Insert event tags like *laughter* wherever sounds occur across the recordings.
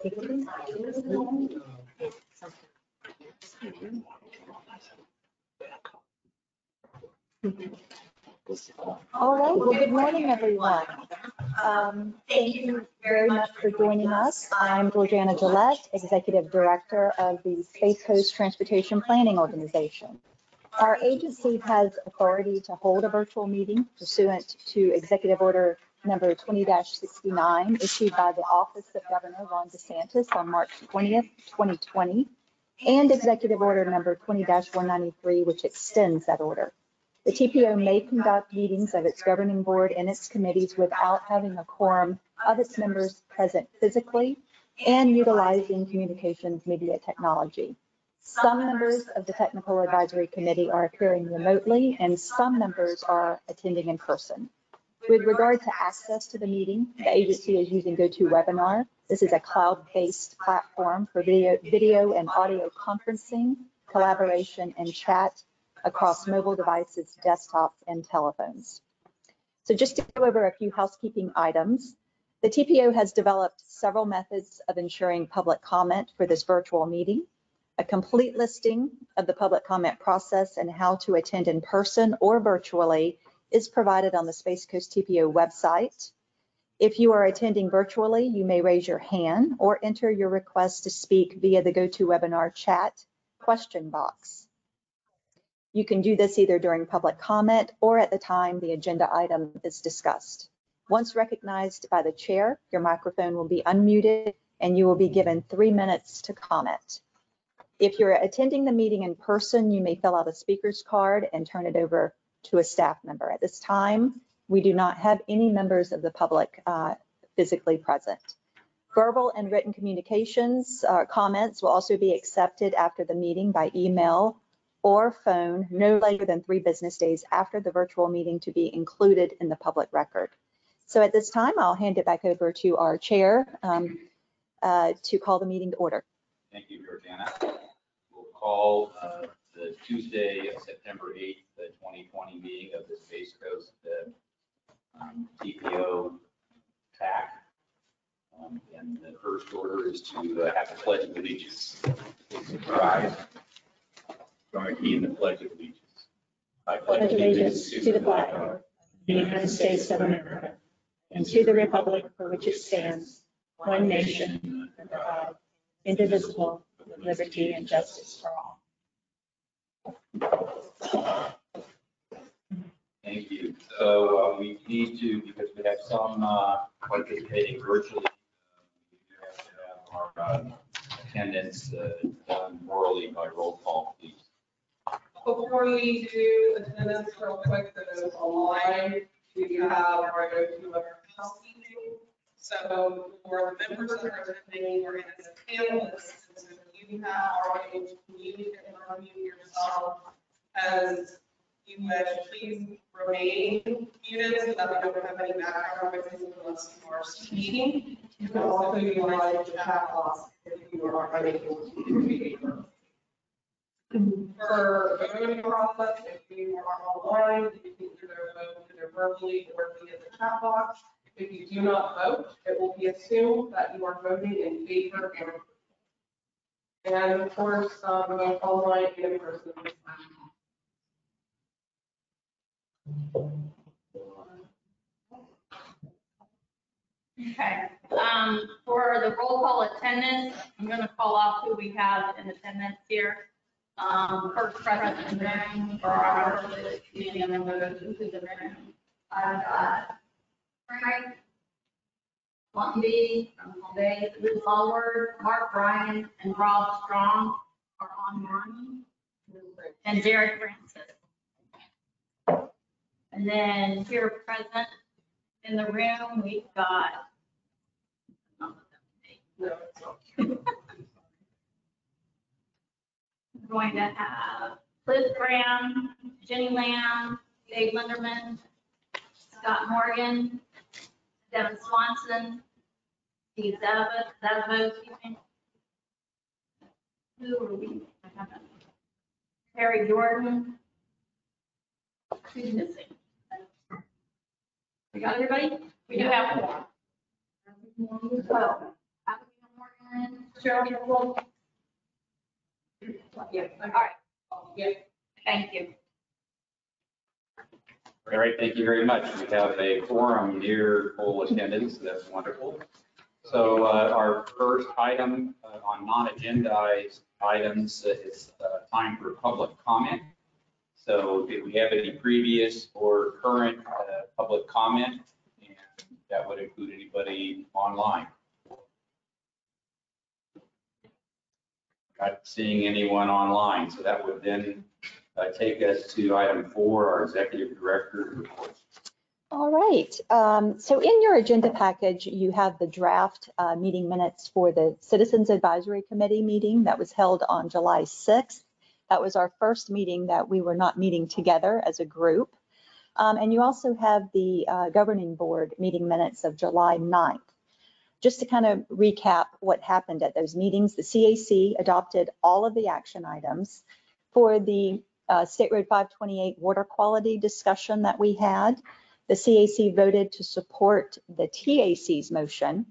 All right, well, good morning, everyone. Um, Thank you very much for joining us. I'm Georgiana Gillette, Executive Director of the Space Coast Transportation Planning Organization. Our agency has authority to hold a virtual meeting pursuant to Executive Order Number 20-69 issued by the Office of Governor Ron DeSantis on March 20th, 2020, and Executive Order Number 20-193, which extends that order. The TPO may conduct meetings of its governing board and its committees without having a quorum of its members present physically and utilizing communications media technology. Some members of the Technical Advisory Committee are appearing remotely and some members are attending in person. With regard to access to the meeting, the agency is using GoToWebinar. This is a cloud-based platform for video, video and audio conferencing, collaboration, and chat across mobile devices, desktops, and telephones. So just to go over a few housekeeping items, the TPO has developed several methods of ensuring public comment for this virtual meeting. A complete listing of the public comment process and how to attend in person or virtually is provided on the Space Coast TPO website. If you are attending virtually, you may raise your hand or enter your request to speak via the GoToWebinar chat question box. You can do this either during public comment or at the time the agenda item is discussed. Once recognized by the chair, your microphone will be unmuted and you will be given three minutes to comment. If you're attending the meeting in person, you may fill out a speaker's card and turn it over to a staff member. At this time, we do not have any members of the public uh, physically present. Verbal and written communications uh, comments will also be accepted after the meeting by email or phone no later than three business days after the virtual meeting to be included in the public record. So at this time, I'll hand it back over to our chair um, uh, to call the meeting to order. Thank you, Georgiana. We'll call uh, the Tuesday, September 8th, the 2020 meeting of the Space Coast uh, um, TPO TAC. Um, And the first order is to uh, have the pledge of allegiance. Rise. Join me in the pledge of allegiance. I pledge allegiance to the flag of the United States of America and to the republic for which it stands, one nation, under God, indivisible, with liberty and justice for all. Thank you. So uh, we need to, because we have some uh, participating virtually, uh, we have to have our uh, attendance uh, done orally by roll call, please. Before we do attendance real quick, for those online, we have our go-to housekeeping. So for the members that are attending or as panelists, so you have already commuted and unmute yourself as you wish, please remain muted so that we don't have any background noise unless you are speaking. You can also utilize the chat box if you are unable to communicate. For voting process, if you are online, you can either vote either verbally or via the chat box. If you do not vote, it will be assumed that you are voting in favor and and of course, um, online in person. Okay, um, for the roll call attendance, I'm gonna call off who we have in attendance here. Um, first present in the for our first meeting, and then we'll go to who's in the room. I've got Frank Lumpy from Holiday, Liz Allward, Mark Bryan, and Rob Strong are online, and Derek Francis. And then here present in the room, we've got. We're going to have Liz Graham, Jenny Lamb, Dave Linderman, Scott Morgan, Devin Swanson, Zava, Zavo, excuse me. Who are we? Harry Jordan. Who's missing? We got everybody? We do have four. So, Morgan, Cheryl, roll? Yeah. All right, Yeah. thank you. All right, thank you very much. We have a forum near full attendance. That's wonderful. So uh, our first item uh, on non-agendized items is uh, time for public comment. So if we have any previous or current uh, public comment, and that would include anybody online. Not seeing anyone online, so that would then uh, take us to item four, our executive director report. All right, um, so in your agenda package, you have the draft uh, meeting minutes for the Citizens Advisory Committee meeting that was held on July 6th. That was our first meeting that we were not meeting together as a group. Um, And you also have the uh, Governing Board meeting minutes of July 9th. Just to kind of recap what happened at those meetings, the CAC adopted all of the action items. For the uh, State Road 528 water quality discussion that we had, the CAC voted to support the TAC's motion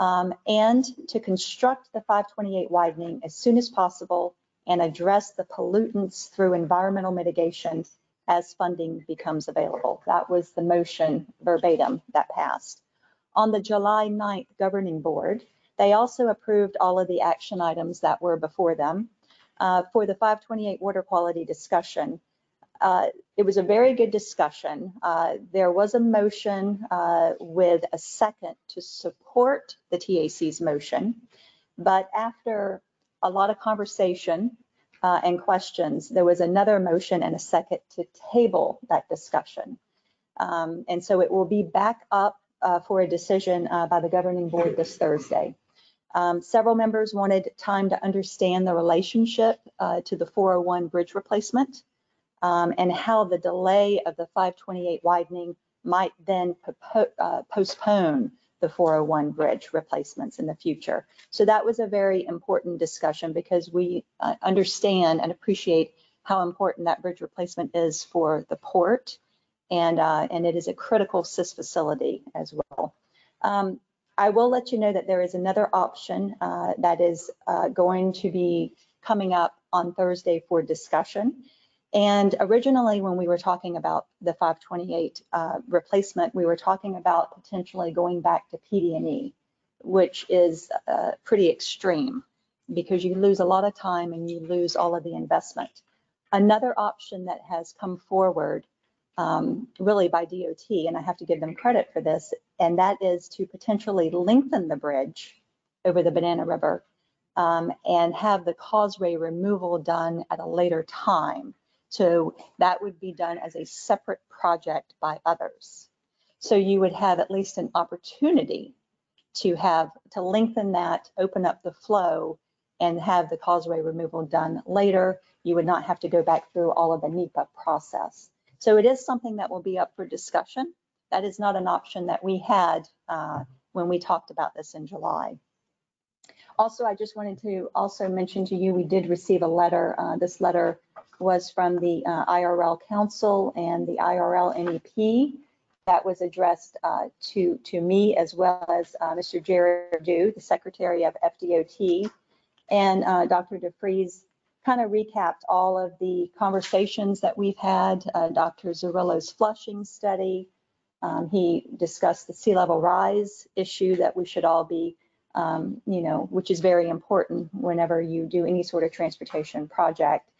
um, and to construct the 528 widening as soon as possible and address the pollutants through environmental mitigation as funding becomes available. That was the motion verbatim that passed. On the July 9th governing board, they also approved all of the action items that were before them. Uh, For the 528 water quality discussion, uh, it was a very good discussion. Uh, There was a motion uh, with a second to support the TAC's motion. But after a lot of conversation uh, and questions, there was another motion and a second to table that discussion. Um, And so it will be back up uh, for a decision uh, by the governing board this Thursday. Um, Several members wanted time to understand the relationship to the 401 bridge replacement um, and how the delay of the 528 widening might then uh, postpone the 401 bridge replacements in the future. So that was a very important discussion because we uh, understand and appreciate how important that bridge replacement is for the port. And, uh, and it is a critical CIS facility as well. Um, I will let you know that there is another option uh, that is uh, going to be coming up on Thursday for discussion. And originally, when we were talking about the 528 uh, replacement, we were talking about potentially going back to PD&E, which is uh, pretty extreme because you lose a lot of time and you lose all of the investment. Another option that has come forward um, really by DOT, and I have to give them credit for this, and that is to potentially lengthen the bridge over the Banana River um, and have the causeway removal done at a later time. So that would be done as a separate project by others. So you would have at least an opportunity to have, to lengthen that, open up the flow and have the causeway removal done later. You would not have to go back through all of the NEPA process. So it is something that will be up for discussion. That is not an option that we had uh, when we talked about this in July. Also, I just wanted to also mention to you, we did receive a letter. Uh, This letter was from the uh, IRL Council and the IRL NEP that was addressed uh, to, to me as well as uh, Mr. Jared Perdue, the Secretary of FDOT. And uh, Dr. De Freese kind of recapped all of the conversations that we've had, uh, Dr. Zarillo's flushing study. Um, He discussed the sea level rise issue that we should all be, um, you know, which is very important whenever you do any sort of transportation project.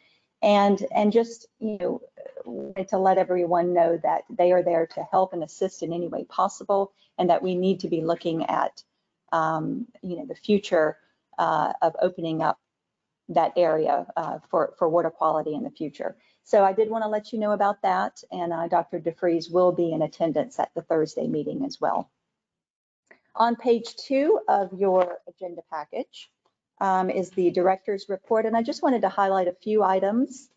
And, and just, you know, wanted to let everyone know that they are there to help and assist in any way possible and that we need to be looking at, um, you know, the future uh, of opening up that area uh, for, for water quality in the future. So I did want to let you know about that, and uh, Dr. De Freese will be in attendance at the Thursday meeting as well. On page two of your agenda package um, is the director's report, and I just wanted to highlight a few items.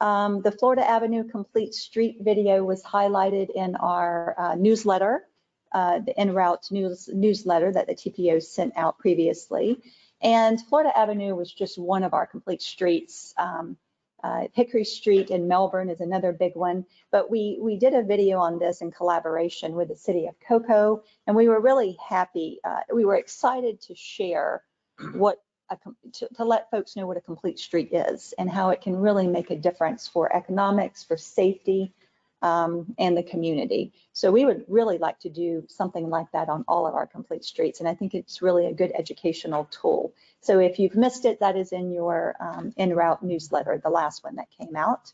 Um, The Florida Avenue Complete Street video was highlighted in our uh, newsletter, uh, the En route news, newsletter that the TPO sent out previously. And Florida Avenue was just one of our complete streets. Um, uh, Hickory Street in Melbourne is another big one. But we, we did a video on this in collaboration with the city of Cocoa, and we were really happy. Uh, we were excited to share what a to, to let folks know what a complete street is and how it can really make a difference for economics, for safety, um, and the community. So we would really like to do something like that on all of our complete streets. And I think it's really a good educational tool. So if you've missed it, that is in your um, en route newsletter, the last one that came out.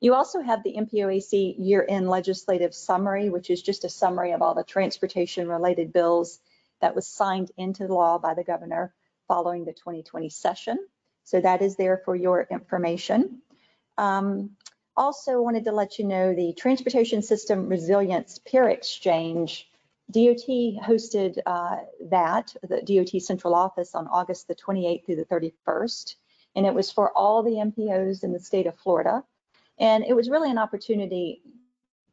You also have the MPOAC year-end legislative summary, which is just a summary of all the transportation-related bills that was signed into law by the governor following the 2020 session. So that is there for your information. Um, also wanted to let you know the Transportation System Resilience Peer Exchange. DOT hosted uh, that, the DOT Central Office on August the 28th through the 31st. And it was for all the MPOs in the state of Florida. And it was really an opportunity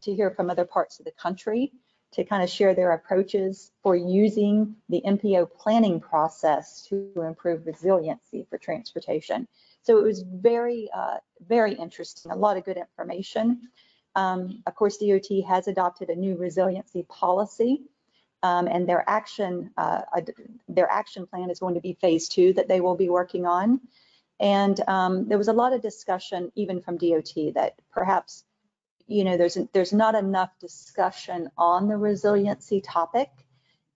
to hear from other parts of the country to kind of share their approaches for using the MPO planning process to improve resiliency for transportation. So it was very, uh, very interesting, a lot of good information. Um, of course, DOT has adopted a new resiliency policy, um, and their action, uh, their action plan is going to be phase two that they will be working on. And um, there was a lot of discussion, even from DOT, that perhaps, you know, there's there's not enough discussion on the resiliency topic,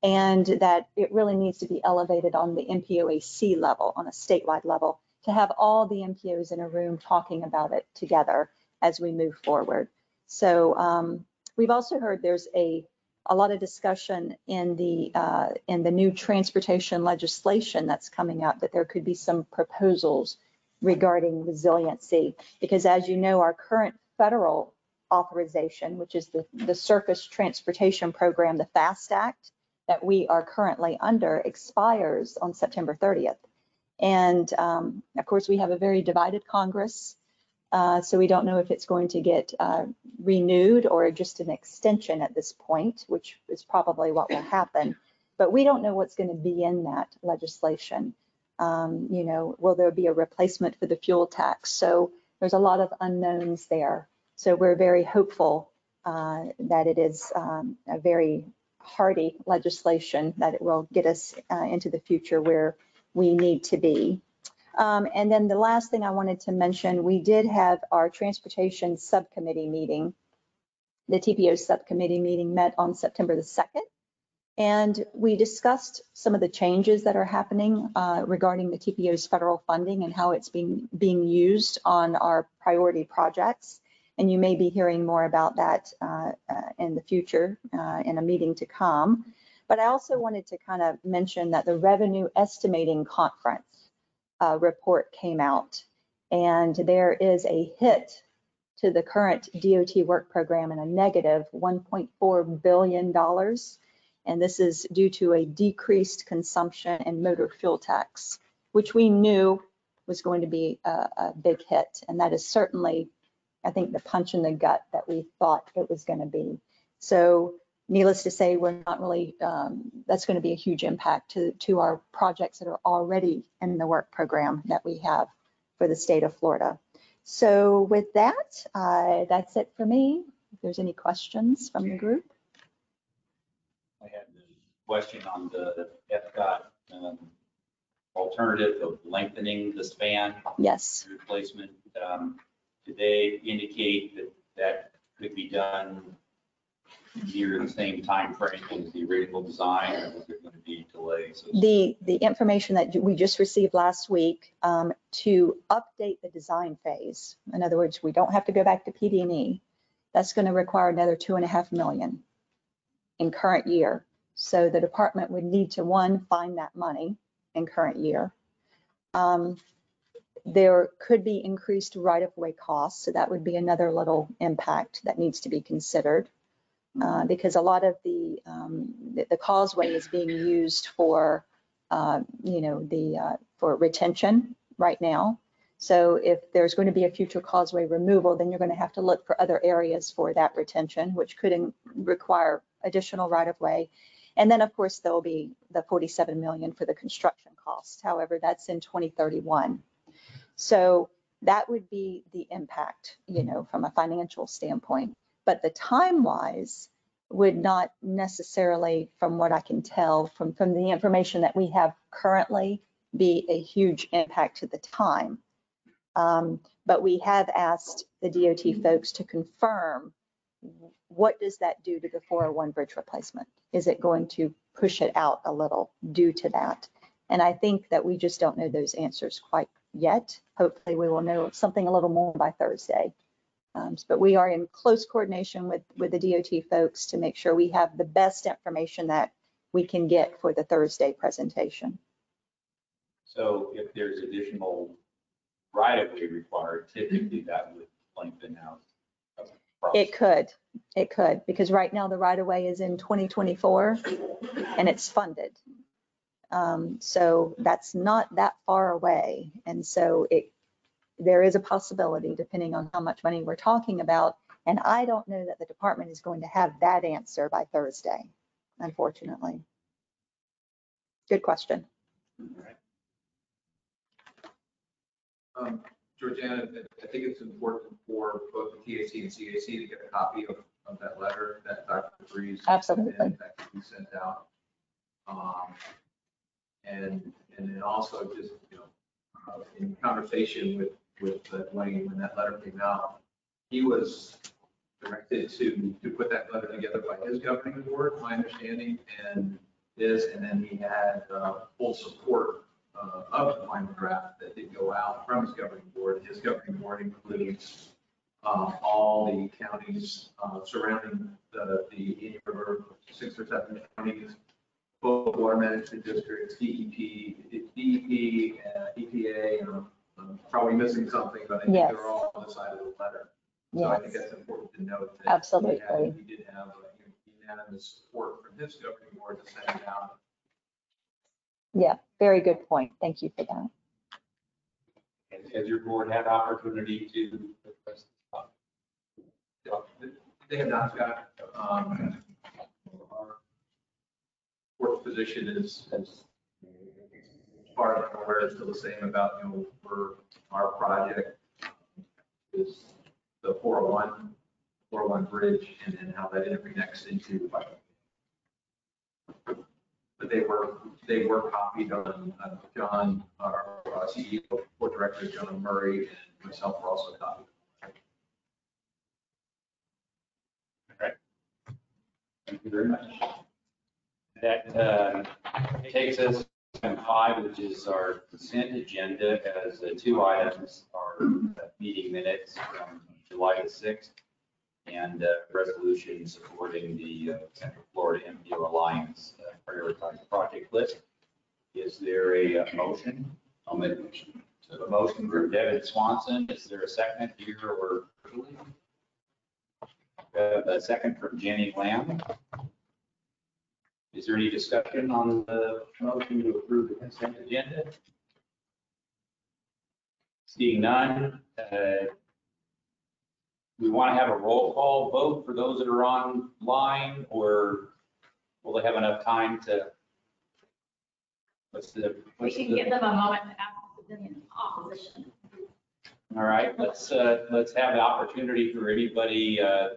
and that it really needs to be elevated on the MPOAC level, on a statewide level, to have all the MPOs in a room talking about it together as we move forward. So um, we've also heard there's a a lot of discussion in the uh, in the new transportation legislation that's coming out that there could be some proposals regarding resiliency because as you know our current federal authorization which is the the surface transportation program the fast act that we are currently under expires on september 30th and um, of course we have a very divided congress uh, so we don't know if it's going to get uh, renewed or just an extension at this point, which is probably what will happen. But we don't know what's going to be in that legislation. Um, you know, will there be a replacement for the fuel tax? So there's a lot of unknowns there. So we're very hopeful uh, that it is um, a very hardy legislation that it will get us uh, into the future where we need to be. Um, and then the last thing I wanted to mention, we did have our transportation subcommittee meeting. The TPO subcommittee meeting met on September the 2nd. And we discussed some of the changes that are happening uh, regarding the TPO's federal funding and how it's being, being used on our priority projects. And you may be hearing more about that uh, uh, in the future uh, in a meeting to come. But I also wanted to kind of mention that the revenue estimating conference uh, report came out. And there is a hit to the current DOT work program and a negative $1.4 billion. And this is due to a decreased consumption and motor fuel tax, which we knew was going to be a, a big hit. And that is certainly, I think, the punch in the gut that we thought it was going to be. So needless to say, we're not really, um, that's going to be a huge impact to, to our projects that are already in the work program that we have for the state of Florida. So with that, uh, that's it for me. If there's any questions from the group. I had a question on the FDOT um, alternative of lengthening the span Yes, replacement. Um, Did they indicate that that could be done near the same time frame as the original design, or was there going to be delays? the, the information that we just received last week um, to update the design phase. In other words, we don't have to go back to PD&E. That's going to require another two and a half million in current year. So the department would need to, one, find that money in current year. Um, There could be increased right-of-way costs, so that would be another little impact that needs to be considered. Uh, because a lot of the, um, the the causeway is being used for, uh, you know, the, uh, for retention right now. So if there's going to be a future causeway removal, then you're going to have to look for other areas for that retention, which could in- require additional right-of-way. And then, of course, there'll be the 47 million for the construction cost. However, that's in 2031. So that would be the impact, you know, from a financial standpoint. But the time-wise would not necessarily, from what I can tell, from, from the information that we have currently, be a huge impact to the time. Um, But we have asked the DOT folks to confirm, what does that do to the 401 bridge replacement? Is it going to push it out a little due to that? And I think that we just don't know those answers quite yet. Hopefully, we will know something a little more by Thursday. Um, But we are in close coordination with, with the DOT folks to make sure we have the best information that we can get for the Thursday presentation. So if there's additional right-of-way required, typically that would lengthen out. It could, it could, because right now the right of way is in 2024 and it's funded. Um, So that's not that far away. And so it, there is a possibility, depending on how much money we're talking about. And I don't know that the department is going to have that answer by Thursday, unfortunately. Good question. Um, Georgiana, I- I think it's important for both the TAC and CAC to get a copy of, of that letter that Dr. De Freese. Absolutely. That can be sent out. Um, And, and then also just, you know, uh, in conversation with, with uh, Duane, when that letter came out, he was directed to, to put that letter together by his governing board, my understanding, and his, and then he had uh, full support uh, of the final draft that did go out from his governing board. His governing board includes uh, all the counties uh, surrounding the, the Indian River, six or seven counties, both water management districts, DEP, DEP, uh, EPA, and I'm- I'm probably missing something, but I think Yes. they're all on the side of the letter. So I think Yes, that's important to note. that Absolutely. He had- he did have uh, unanimous support from his governing board to send it out. yeah, very good point. Thank you for that. Has- Has your board had opportunity to request? They have not got, um, our board's position is, as far as I'm aware, still the same about, you know, for our project is the 401, 401 bridge and then how that interconnects into the pipeline. But they were, they were copied on, John, our uh, CEO, board director, John Murray, and myself were also copied. Thank you very much. That uh, takes us to item five, which is our consent agenda, as the two items are uh, meeting minutes from July the 6th and uh, resolution supporting the uh, Central Florida MPO Alliance uh, prioritized project list. Is there a uh, motion? I'll make a motion. So a motion from Devin Swanson. Is there a second here or? Uh, A second from Jenny Lamb. Is there any discussion on the motion to approve the consent agenda? Seeing none, uh, we want to have a roll call vote for those that are online, or will they have enough time to? What's the? We what's can the- give them a moment to there's any opposition. All right, let's, uh, let's have the opportunity for anybody uh,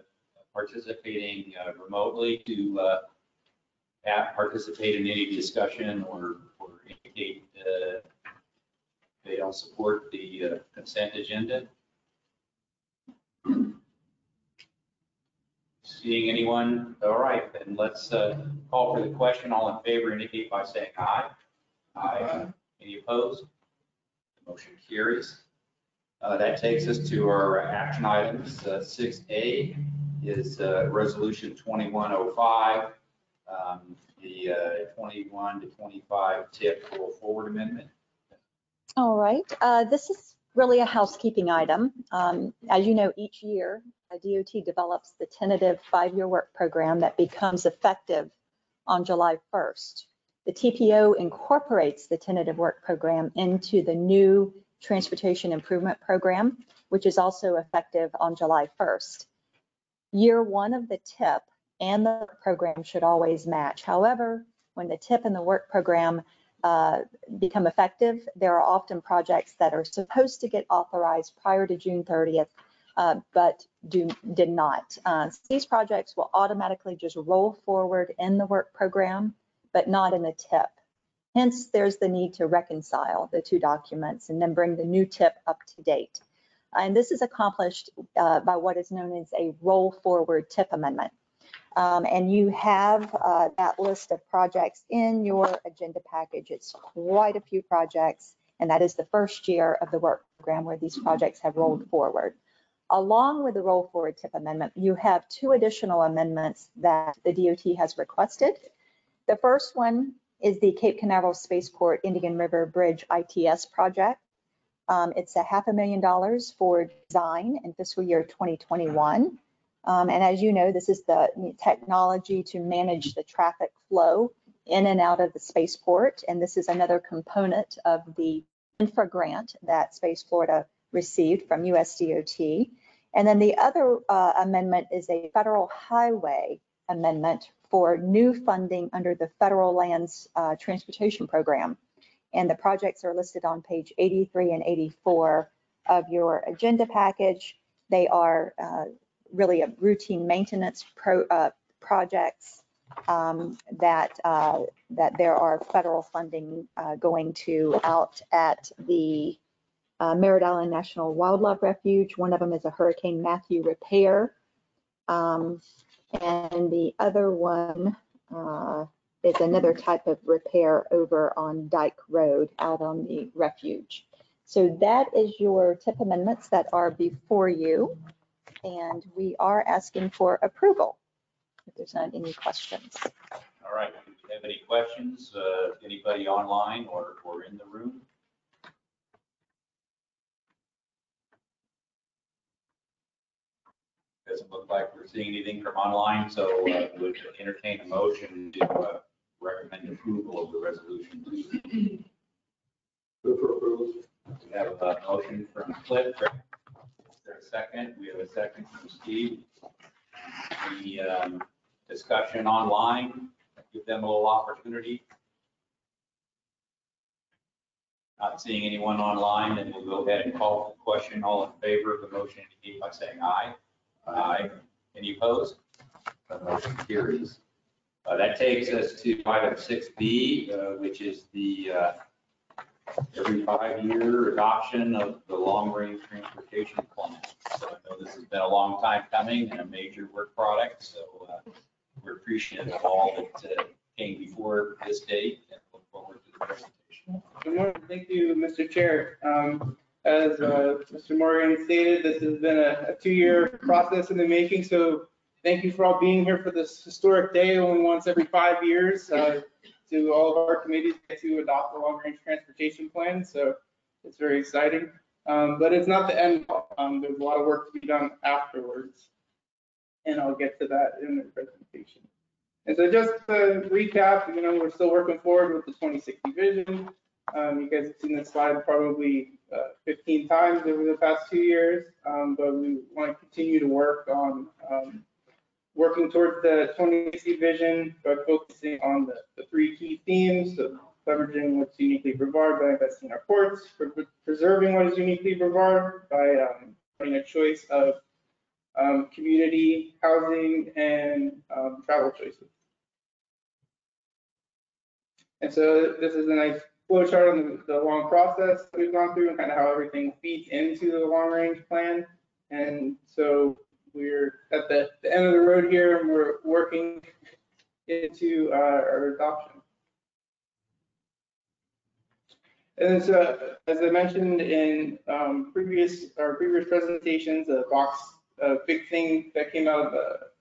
participating uh, remotely to uh, at- participate in any discussion or or indicate uh, they don't support the uh, consent agenda. Seeing anyone? All right, then let's uh, call for the question. All in favor indicate by saying aye. Aye. Any opposed? The Motion carries. Uh, That takes us to our action items. Uh, 6A is uh, Resolution 2105, um, the uh, 21 to 25 tip roll forward amendment. All right, uh, this is really a housekeeping item. Um, As you know, each year, a DOT develops the tentative five-year work program that becomes effective on July 1st. The TPO incorporates the tentative work program into the new Transportation Improvement Program, which is also effective on July 1st. Year one of the TIP and the program should always match. However, when the TIP and the work program uh, become effective, there are often projects that are supposed to get authorized prior to June 30th, uh, but do, did not. Uh, These projects will automatically just roll forward in the work program, but not in the TIP. Hence, there's the need to reconcile the two documents and then bring the new tip up to date. And this is accomplished uh, by what is known as a roll forward tip amendment. Um, And you have uh, that list of projects in your agenda package. It's quite a few projects, and that is the first year of the work program where these projects have rolled forward. Along with the roll forward tip amendment, you have two additional amendments that the DOT has requested. The first one is the Cape Canaveral Spaceport Indian River Bridge ITS project. Um, It's a half a million dollars for design in fiscal year 2021. Um, And as you know, this is the technology to manage the traffic flow in and out of the spaceport. And this is another component of the infra grant that Space Florida received from USDOT. And then the other uh, amendment is a federal highway amendment for new funding under the Federal Lands uh, Transportation Program. And the projects are listed on page 83 and 84 of your agenda package. They are uh, really a routine maintenance pro, uh, projects um, that, uh, that there are federal funding uh, going to out at the uh, Merritt Island National Wildlife Refuge. One of them is a Hurricane Matthew repair. Um, and the other one uh, is another type of repair over on Dyke Road out on the refuge. So that is your tip amendments that are before you. And we are asking for approval. If there's not any questions. All right, do you have any questions? Uh, Anybody online or, or in the room? Doesn't look like we're seeing anything from online, so uh, would entertain a motion to uh, recommend approval of the resolution. Move for approval. We have a motion from Cliff. There a second? We have a second from Steve. The um, discussion online, give them a little opportunity. Not seeing anyone online, then we'll go ahead and call for the question. All in favor of the motion indicate by saying aye. Aye. Any opposed? The motion carries. Uh, That takes us to item 6B, uh, which is the uh, every five-year adoption of the long-range transportation plan. So I know this has been a long time coming and a major work product, so uh, we're appreciative of all that uh, came before this date and look forward to the presentation. Good morning. Thank you, Mr. Chair. Um, As uh, Mr. Morgan stated, this has been a a two-year process in the making, so thank you for all being here for this historic day, only once every five years. uh, To all of our committees to adopt the long-range transportation plan, so it's very exciting. Um, But it's not the end. Um, There's a lot of work to be done afterwards, and I'll get to that in the presentation. And so just to recap, you know, we're still working forward with the 2060 vision. Um, you guys have seen this slide probably uh, 15 times over the past two years, um, but we want to continue to work on um, working towards the 2060 vision, but focusing on the, the three key themes of leveraging what's uniquely Brevard by investing in our ports, pre- preserving what is uniquely Brevard by um, putting a choice of um, community, housing, and um, travel choices. And so this is a nice flow chart on the, the long process we've gone through and kind of how everything feeds into the long range plan. And so we're at the, the end of the road here and we're working into uh, our adoption. And so, as I mentioned in um, previous, our previous presentations, a box, a big thing that came out of the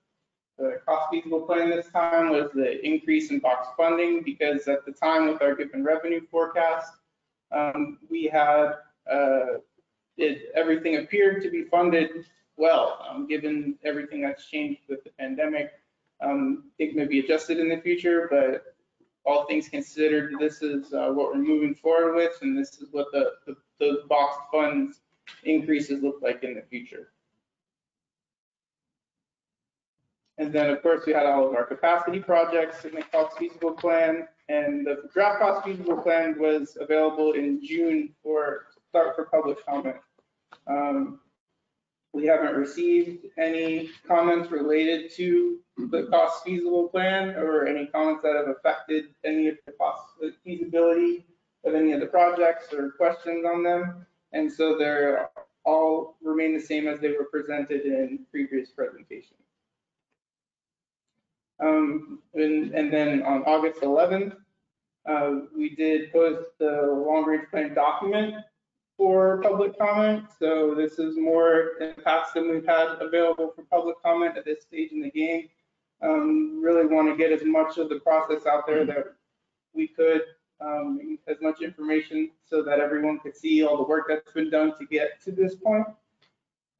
the cost feasible plan this time was the increase in box funding because at the time with our given revenue forecast, um, we had, uh, it, everything appeared to be funded well, um, given everything that's changed with the pandemic. Um, it may be adjusted in the future, but all things considered, this is uh, what we're moving forward with, and this is what the, the, those box funds increases look like in the future. And then, of course, we had all of our capacity projects in the cost feasible plan. And the draft cost feasible plan was available in June for, start for public comment. Um, We haven't received any comments related to the cost feasible plan or any comments that have affected any of the cost feasibility of any of the projects or questions on them. And so they're all remain the same as they were presented in previous presentations. Um, and, and then on August 11th, uh, we did post the long range plan document for public comment. So this is more in the past than we've had available for public comment at this stage in the game. Um, really want to get as much of the process out there that we could, um, as much information so that everyone could see all the work that's been done to get to this point.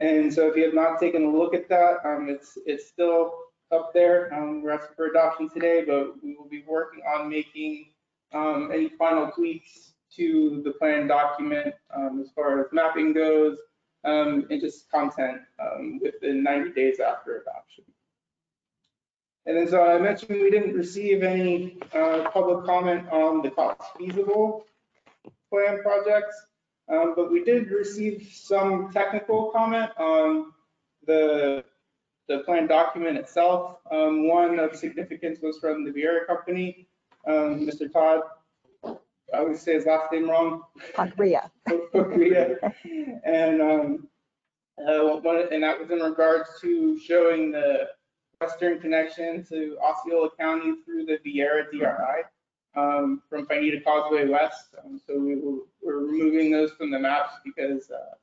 And so if you have not taken a look at that, um, it's, it's still up there. Um, we're asking for adoption today, but we will be working on making, um, any final tweaks to the plan document, um, as far as mapping goes, um, and just content, um, within 90 days after adoption. And so I mentioned we didn't receive any, uh, public comment on the cost feasible plan projects. Um, but we did receive some technical comment on the, the plan document itself. Um, one of significance was from the Viera Company, um, Mr. Todd. I always say his last name wrong. Pokrywa. Korea. *laughs* And, um, uh, one, and that was in regards to showing the western connection to Osceola County through the Viera DRI, um, from Pineda Causeway West. Um, so we will, we're removing those from the maps because, uh,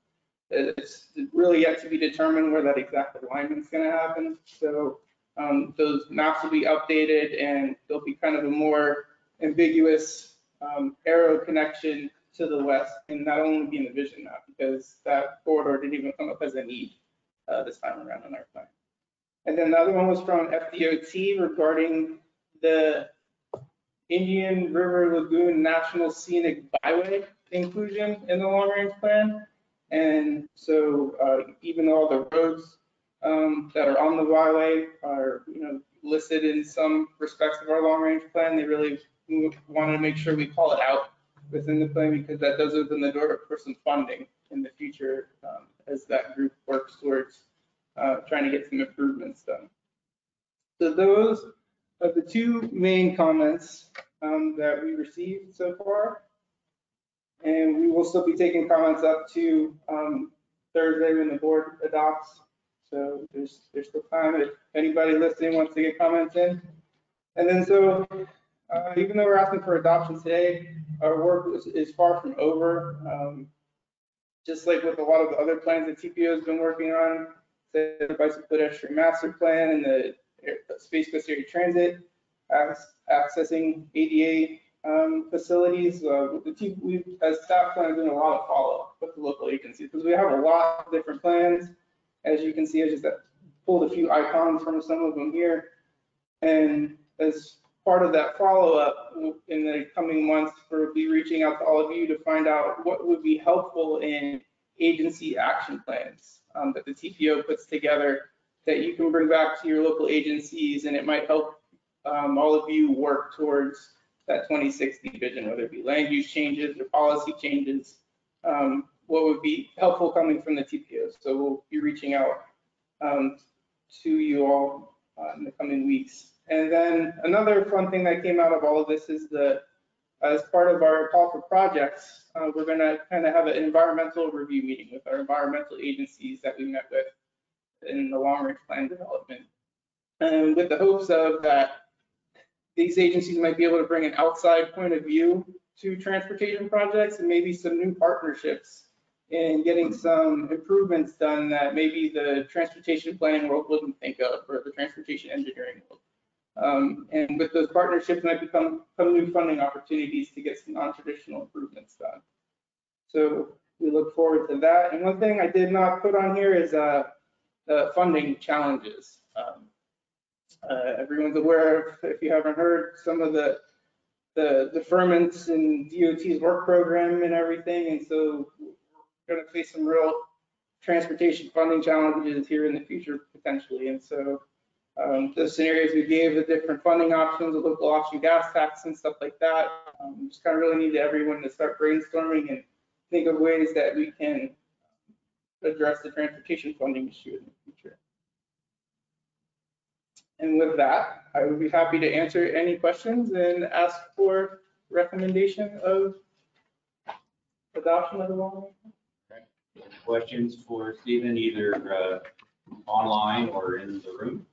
it's really yet to be determined where that exact alignment is gonna happen. So, um, those maps will be updated and there'll be kind of a more ambiguous, um, arrow connection to the west and not only be in the vision map because that corridor didn't even come up as a need uh, this time around on our plan. And then the other one was from FDOT regarding the Indian River Lagoon National Scenic Byway inclusion in the long range plan. And so uh, even though all the roads um, that are on the byway are, you know, listed in some respects of our long range plan, they really wanted to make sure we call it out within the plan because that does open the door for some funding in the future um, as that group works towards uh, trying to get some improvements done. So those are the two main comments um, that we received so far. And we will still be taking comments up to um, Thursday when the board adopts. So there's, there's still time if anybody listening wants to get comments in. And then so uh, even though we're asking for adoption today, our work is, is far from over. Um, just like with a lot of the other plans that TPO has been working on, the bicycle pedestrian master plan and the space coast area transit, ac- accessing ADA um, facilities. Uh, with the T, we as staff plan doing a lot of follow up with the local agencies because we have a lot of different plans. As you can see, I just pulled a few icons from some of them here. And as part of that follow-up in the coming months, we'll be reaching out to all of you to find out what would be helpful in agency action plans um, that the TPO puts together that you can bring back to your local agencies and it might help um, all of you work towards that 2060 vision, whether it be land use changes or policy changes, um, what would be helpful coming from the TPO. So we'll be reaching out um, to you all uh, in the coming weeks. And then another fun thing that came out of all of this is that as part of our call for projects, uh, we're gonna kind of have an environmental review meeting with our environmental agencies that we met with in the long range plan development. And with the hopes of that these agencies might be able to bring an outside point of view to transportation projects and maybe some new partnerships in getting some improvements done that maybe the transportation planning world wouldn't think of or the transportation engineering world. Um, and with those partnerships might become, become new funding opportunities to get some non-traditional improvements done. So we look forward to that. And one thing I did not put on here is uh, the funding challenges. Um, uh, everyone's aware of, if you haven't heard, some of the the deferments in DOT's work program and everything. And so we're going to face some real transportation funding challenges here in the future potentially. And so um, the scenarios we gave, the different funding options, the local option gas tax and stuff like that. Um, just kind of really need everyone to start brainstorming and think of ways that we can address the transportation funding issue in the future. And with that, I would be happy to answer any questions and ask for recommendation of adoption of the law. Questions for Stephen, either uh, online or in the room?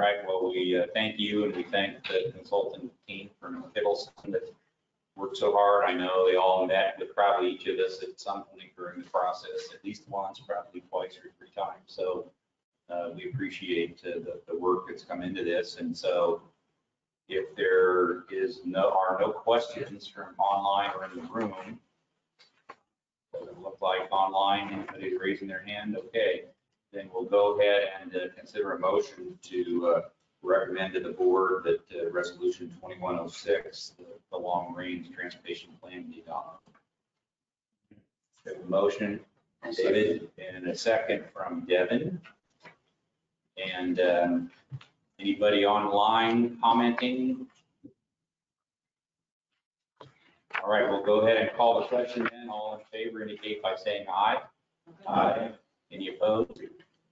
Right, well, we uh, thank you and we thank the consultant team from Kittelson that worked so hard. I know they all met with probably each of us at some point during the process, at least once, probably twice or three times. So uh, we appreciate uh, the, the work that's come into this. And so if there is no, are no questions from online or in the room, doesn't look like online, anybody's raising their hand, okay, then we'll go ahead and uh, consider a motion to uh, recommend to the board that uh, resolution 2106, the- the long range transportation plan be adopted. We have a motion, David, and a second from Devin. And um, Anybody online commenting? All right, we'll go ahead and call the question then. All in favor indicate by saying aye. Aye. Any opposed?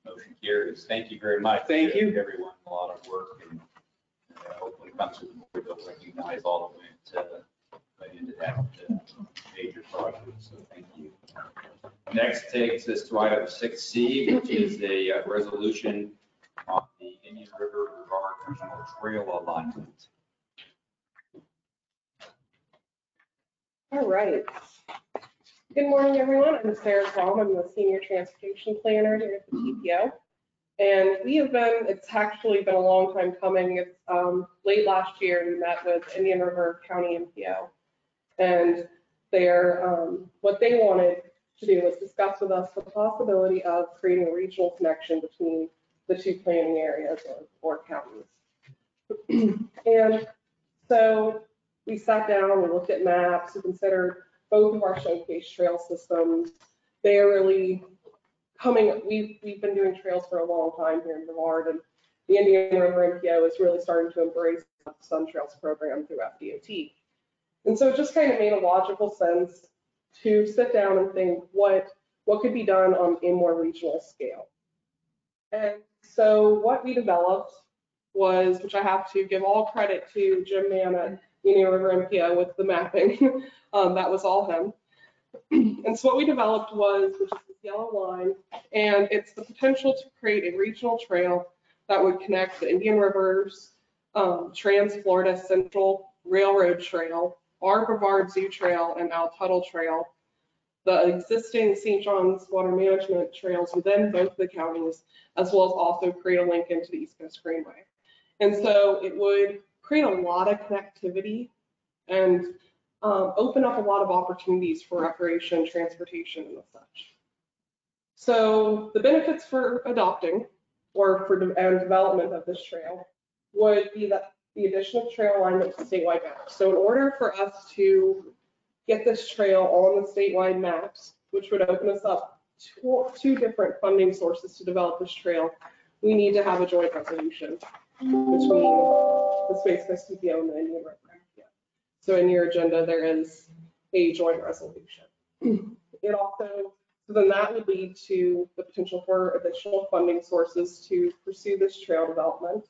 Motion carries. Thank you very much. Thank you. Everyone, a lot of work and uh, hopefully comes to the board, they'll recognize all of it, uh, went into that uh, major project, so thank you. Next takes us to item six C, which is a uh, resolution on the Indian River Brevard Regional Trail Alignment. All right. Good morning, everyone. I'm Sarah Baum. I'm the Senior Transportation Planner here at the TPO. And we have been, it's actually been a long time coming. It's um, late last year, we met with Indian River County MPO. And they're, um, what they wanted to do was discuss with us the possibility of creating a regional connection between the two planning areas or, or counties. *clears throat* And so we sat down, we looked at maps, we considered both of our showcase trail systems. They are really coming, we've, we've been doing trails for a long time here in Brevard, and the Indian River MPO is really starting to embrace the Sun Trails program through FDOT. And so it just kind of made a logical sense to sit down and think what, what could be done on a more regional scale. And so what we developed was, which I have to give all credit to Jim Mann Indian River MPO with the mapping. *laughs* Um, that was all him. *clears throat* And so what we developed was, which is this yellow line, and it's the potential to create a regional trail that would connect the Indian Rivers, um, Trans Florida Central Railroad Trail, Brevard Zoo Trail, and Al Tuttle Trail, the existing St. John's Water Management trails within both the counties, as well as also create a link into the East Coast Greenway. And so it would create a lot of connectivity and um, open up a lot of opportunities for recreation, transportation, and such. So the benefits for adopting or for de- and development of this trail would be that the addition of trail alignment to statewide maps. So in order for us to get this trail on the statewide maps, which would open us up two, two different funding sources to develop this trail, we need to have a joint resolution between the Space Coast TPO and the Indian River. So in your agenda, there is a joint resolution. Mm-hmm. It also, so then that would lead to the potential for additional funding sources to pursue this trail development.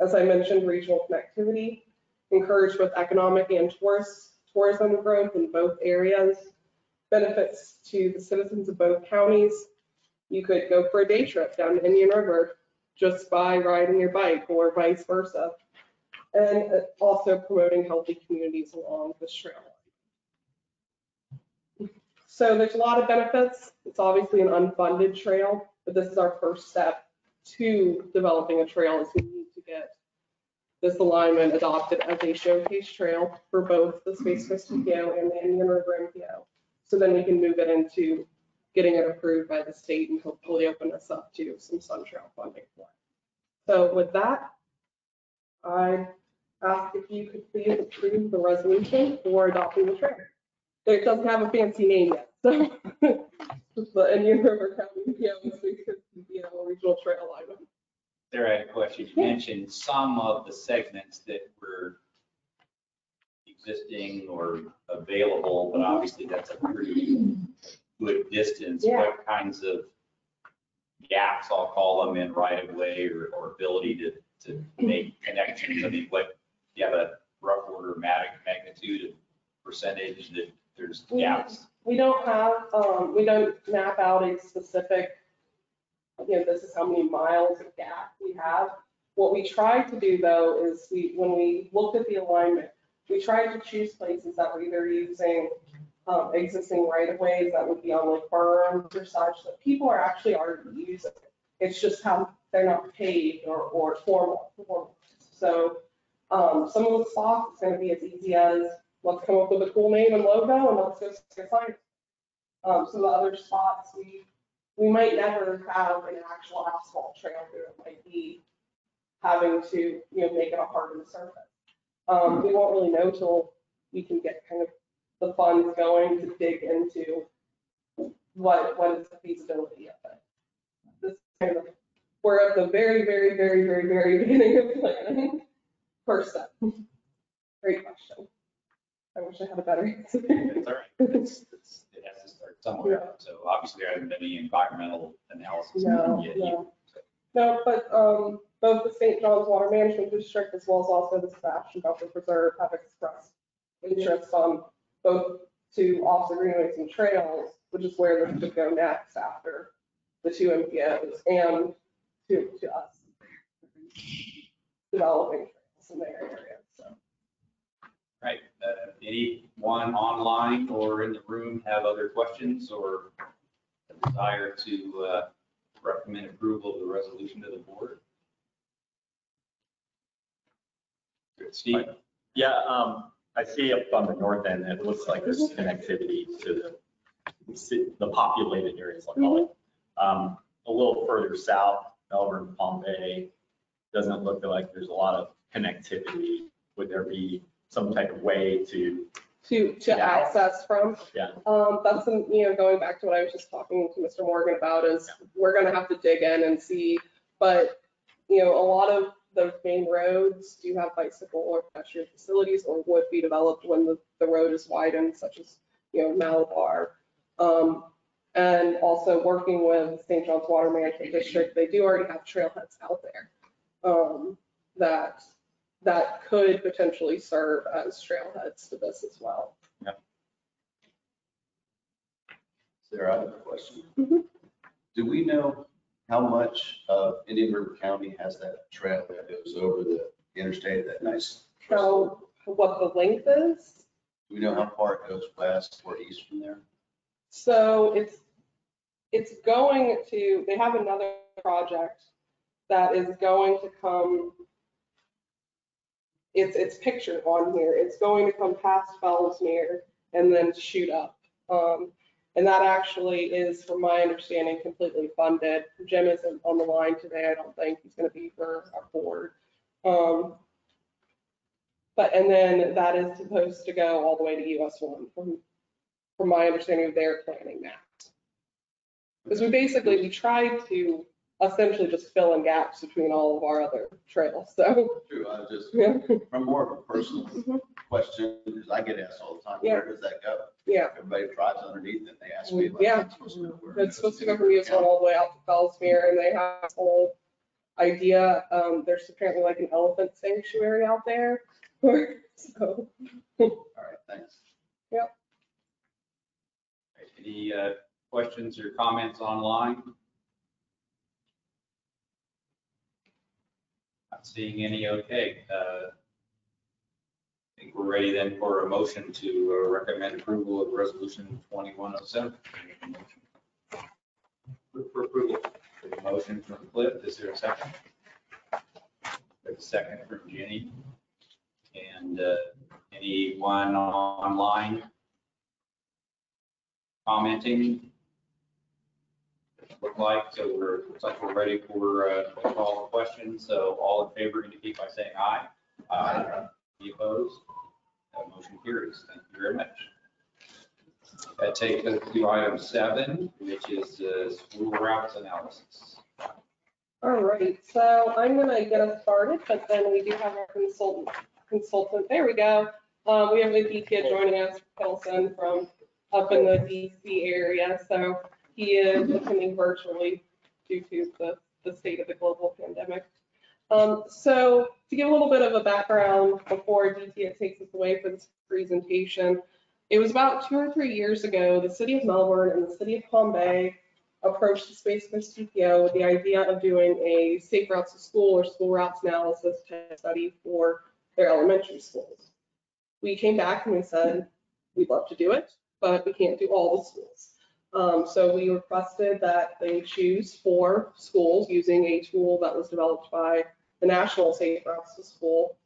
As I mentioned, regional connectivity, encouraged with economic and tourist, tourism growth in both areas, benefits to the citizens of both counties. You could go for a day trip down to Indian River just by riding your bike or vice versa. And also promoting healthy communities along this trail. So there's a lot of benefits. It's obviously an unfunded trail, but this is our first step to developing a trail is we need to get this alignment adopted as a showcase trail for both the Space Coast TPO and the Indian River MPO. So then we can move it into getting it approved by the state and hopefully open us up to some Sun Trail funding for it. So with that, I ask if you could please approve the resolution for adopting the trail. It doesn't have a fancy name yet, so *laughs* the Indian River County PO, Regional Trail item. Sarah, I a question. You mentioned some of the segments that were existing or available, but obviously that's a pretty good distance. Yeah. What kinds of gaps, I'll call them, in right of way or, or ability to, to make connections? I mean, what, do you have a rough order of mag- magnitude of percentage that there's gaps? We don't have, um, we don't map out a specific, you know, this is how many miles of gap we have. What we try to do though is we, when we looked at the alignment, we tried to choose places that were either using um, existing right of ways that would be on like berms or such that people are actually already using. It's just how they're not paved or, or formal, formal. So, um, some of the spots, it's gonna be as easy as, let's come up with a cool name and logo and let's go stick a sign. Um, some of the other spots, we, we might never have an actual asphalt trail through it, might be having to, you know, make it a hardened surface. Um, we won't really know till we can get kind of the funds going to dig into what, what is the feasibility of it. This is kind of, we're at the very, very, very, very, very *laughs* beginning of planning. First step. Great question. I wish I had a better answer. It's all right. It's- *laughs* it's- It has to start somewhere. So obviously, there hasn't been any environmental analysis No, yet. no. No, but um, both the St. John's Water Management District as well as also the Sebastian Buffer Preserve have expressed interest on both to Office of Greenways and Trails, which is where this could go next after the two MPOs and to, to us developing trails in their area, so. Right. Uh, Anyone online or in the room have other questions or a desire to uh, recommend approval of the resolution to the board? Steve? Yeah, um, I see up on the north end, it looks like there's connectivity to the, ci- the populated areas, I'll call it. Um, a little further south, Melbourne, Palm Bay, doesn't look like there's a lot of connectivity. Would there be some type of way to, to, to Yeah. access from. Yeah. Um, that's, some- you know, going back to what I was just talking to Mr. Morgan about is we're gonna have to dig in and see. But, you know, a lot of the main roads do have bicycle or pedestrian facilities or would be developed when the, the road is widened, such as, you know, Malabar. Um, and also working with St. John's Water Management District, they do already have trailheads out there. Um, that that could potentially serve as trailheads to this as well. Sarah, I have a question. Mhm. Do we know how much of Indian River County has that trail that goes over the interstate, that nice? So what the length is, Do we know how far it goes west or east from there? so it's, it's going to, they have another project that is going to come. It's, it's pictured on here. It's going to come past Fellsmere and then shoot up. Um, and that actually is, from my understanding, completely funded. Jim isn't on the line today. I don't think he's gonna be for our board. Um, But, and then that is supposed to go all the way to US one from, from my understanding of their planning that. Because we basically, we tried to essentially just filling gaps between all of our other trails, so. True, I just, Yeah, from more of a personal Mhm. question, because I get asked all the time, Yeah. where does that go? yeah. Everybody drives underneath it, they ask me. about Yeah. it. It's supposed to go where it It's supposed to go from all the way out to Fellsmere, and they have this whole idea, um, there's apparently like an elephant sanctuary out there. *laughs* So, All right, thanks. Yep. Any uh, questions or comments online? Not seeing any, okay. uh, I think we're ready then for a motion to uh, recommend approval of resolution 2107. For approval. There's a Motion from Cliff, is there a second? There's a second from Jenny. And uh, anyone online commenting? Look like, so we're, looks like we're ready for uh, the question. So all in favor indicate by saying aye. Aye. Any opposed? That motion carries. Thank you very much. That takes us to item seven, which is uh, school routes analysis. all right, so I'm gonna get us started, but then we do have our consultant, consultant, there we go. Um, we have Aditya joining us, Kelson from up in the DC area, so he is attending virtually due to the, the state of the global pandemic. Um, so to give a little bit of a background before Aditya takes us away for this presentation, it was about two or three years ago, the city of Melbourne and the city of Palm Bay approached the Space Coast TPO with the idea of doing a safe routes to school or school routes analysis study for their elementary schools. We came back and we said, we'd love to do it, but we can't do all the schools. Um, so we requested that they choose four schools using a tool that was developed by the National Routes to School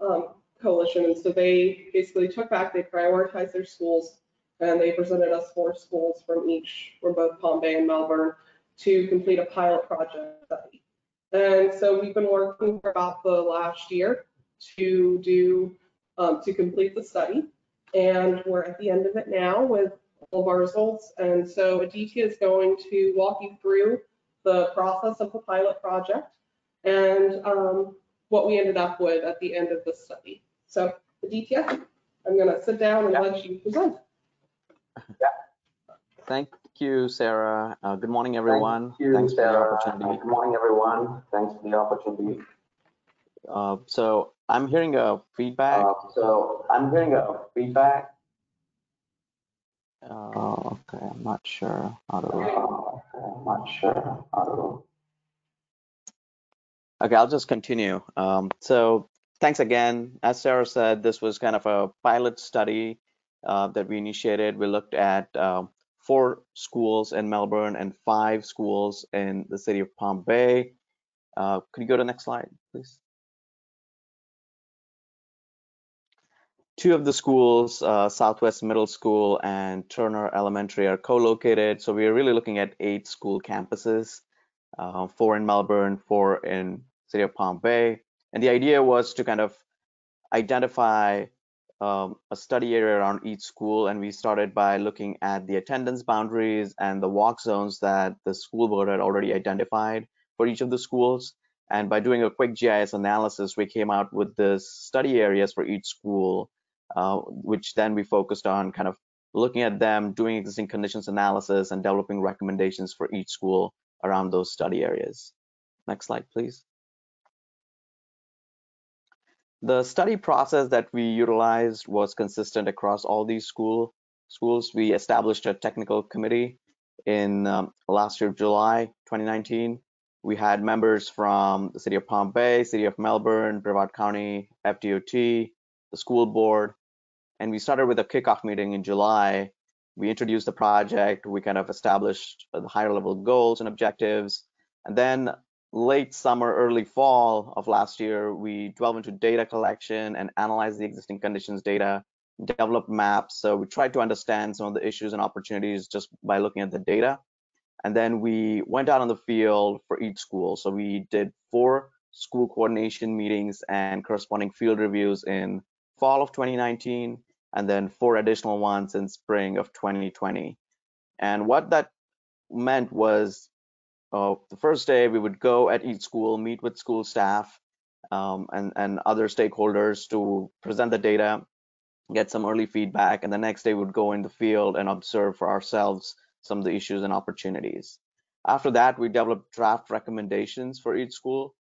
um, Coalition. And so they basically took back, they prioritized their schools and they presented us four schools from each, from both Palm Bay and Melbourne to complete a pilot project study. And so we've been working for about the last year to do, um, to complete the study. And we're at the end of it now with all of our results. And so Aditya is going to walk you through the process of the pilot project and um, what we ended up with at the end of the study. So Aditya, I'm going to sit down and let you present. Yeah. Thank you, Sarah. Uh, Good morning, everyone. Thank you, Thanks for the Sarah. opportunity. Good morning, everyone. Thanks for the opportunity. Uh, So I'm hearing a feedback. Uh, So I'm hearing a feedback. Uh, Okay, I'm not sure how to. Uh, I'm not sure how to. Okay, I'll just continue. Um, So thanks again. As Sarah said, this was kind of a pilot study uh, that we initiated. We looked at um, four schools in Melbourne and five schools in the city of Palm Bay. Uh, Could you go to the next slide, please? Two of the schools, uh, Southwest Middle School and Turner Elementary, are co-located. So we are really looking at eight school campuses, uh, four in Melbourne, four in city of Palm Bay. And the idea was to kind of identify um, a study area around each school. And we started by looking at the attendance boundaries and the walk zones that the school board had already identified for each of the schools. And by doing a quick GIS analysis, we came out with the study areas for each school, uh, which then we focused on kind of looking at them, doing existing conditions analysis, and developing recommendations for each school around those study areas. Next slide, please. The study process that we utilized was consistent across all these school schools. We established a technical committee in um, last year, of July 2019. We had members from the city of Palm Bay, city of Melbourne, Brevard County, FDOT, the school board, and we started with a kickoff meeting in July. We introduced the project, we kind of established the higher level goals and objectives, and then late summer, early fall of last year, we delved into data collection and analyzed the existing conditions data, developed maps. So we tried to understand some of the issues and opportunities just by looking at the data. And then we went out on the field for each school. So we did four school coordination meetings and corresponding field reviews in fall of 2019, and then four additional ones in spring of 2020. And what that meant was uh, the first day we would go at each school, meet with school staff um, and, and other stakeholders to present the data, get some early feedback, and the next day we would go in the field and observe for ourselves some of the issues and opportunities. After that, we developed draft recommendations for each school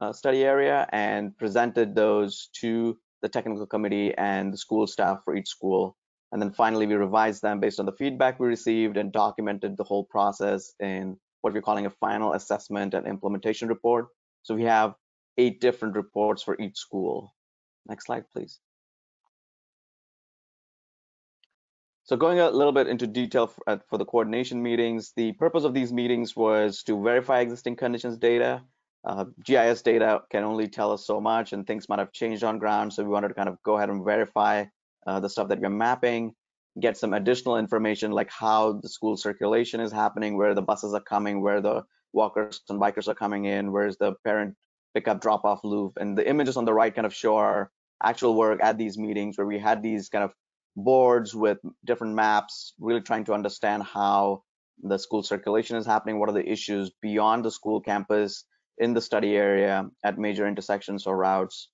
uh, study area and presented those to the technical committee and the school staff for each school. And then finally, we revised them based on the feedback we received and documented the whole process in what we're calling a final assessment and implementation report. So we have eight different reports for each school. Next slide, please. So going a little bit into detail for, uh, for, the coordination meetings, the purpose of these meetings was to verify existing conditions data. Uh, GIS data can only tell us so much and things might have changed on ground. So we wanted to kind of go ahead and verify uh, the stuff that we're mapping, get some additional information like how the school circulation is happening, where the buses are coming, where the walkers and bikers are coming in, where's the parent pickup drop off loop. And the images on the right kind of show our actual work at these meetings where we had these kind of boards with different maps, really trying to understand how the school circulation is happening, what are the issues beyond the school campus in the study area at major intersections or routes.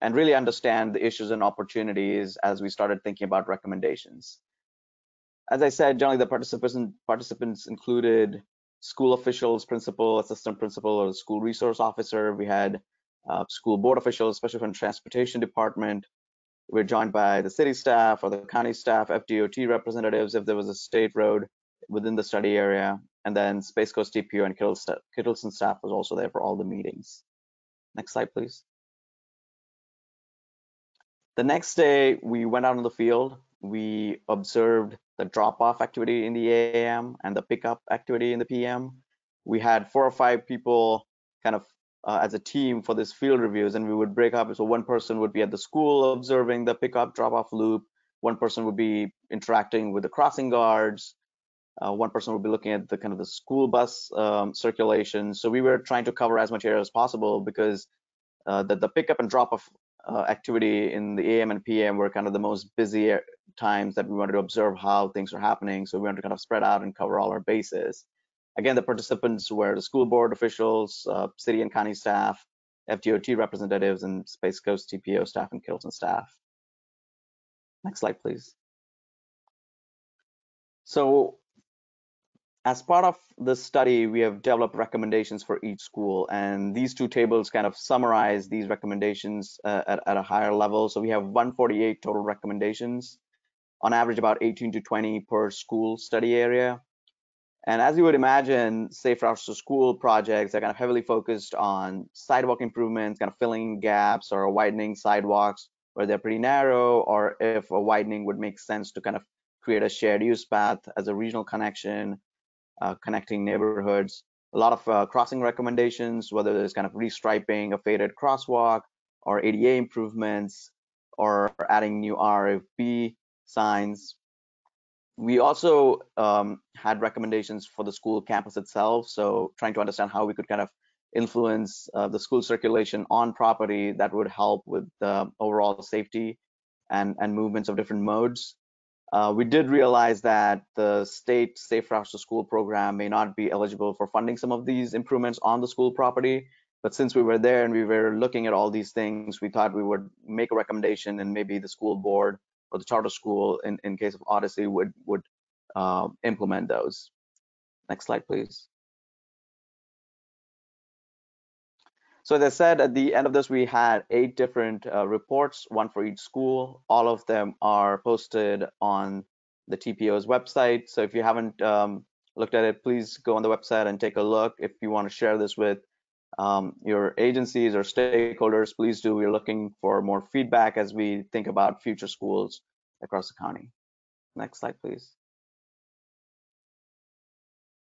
and really understand the issues and opportunities as we started thinking about recommendations. As I said, generally the participants participants included school officials, principal, assistant principal, or school resource officer. We had uh, school board officials, especially from transportation department. We're joined by the city staff or the county staff, FDOT representatives if there was a state road within the study area, and then Space Coast TPO and Kittelson staff was also there for all the meetings. Next slide, please. The next day, we went out in the field. We observed the drop-off activity in the AM and the pickup activity in the PM. We had four or five people kind of uh, as a team for this field reviews, and we would break up. So one person would be at the school observing the pickup drop-off loop. One person would be interacting with the crossing guards. Uh, one person would be looking at the kind of the school bus um, circulation. So we were trying to cover as much area as possible because uh, the, the pickup and drop off uh, activity in the AM and PM were kind of the most busy times that we wanted to observe how things are happening. So we wanted to kind of spread out and cover all our bases. Again, the participants were the school board officials, uh, city and county staff, FDOT representatives, and Space Coast TPO staff and Kittelson staff. Next slide, please. So as part of the study, we have developed recommendations for each school, and these two tables kind of summarize these recommendations uh, at, at, a higher level. So we have 148 total recommendations, on average about 18 to 20 per school study area. And as you would imagine, Safe Routes to School projects are kind of heavily focused on sidewalk improvements, kind of filling gaps or widening sidewalks where they're pretty narrow, or if a widening would make sense to kind of create a shared use path as a regional connection connecting neighborhoods. A lot of uh, crossing recommendations, whether there's kind of restriping a faded crosswalk or ADA improvements or adding new RFB signs. We also um, had recommendations for the school campus itself. So trying to understand how we could kind of influence uh, the school circulation on property that would help with the overall safety and, and movements of different modes. Uh, we did realize that the state Safe Routes to School program may not be eligible for funding some of these improvements on the school property. But since we were there and we were looking at all these things, we thought we would make a recommendation and maybe the school board or the charter school in, in case of Odyssey would, would uh, implement those. Next slide, please. So I said, at the end of this, we had eight different uh, reports, one for each school. All of them are posted on the TPO's website. So if you haven't um, looked at it, please go on the website and take a look. If you want to share this with um, your agencies or stakeholders, please do. We're looking for more feedback as we think about future schools across the county. Next slide, please.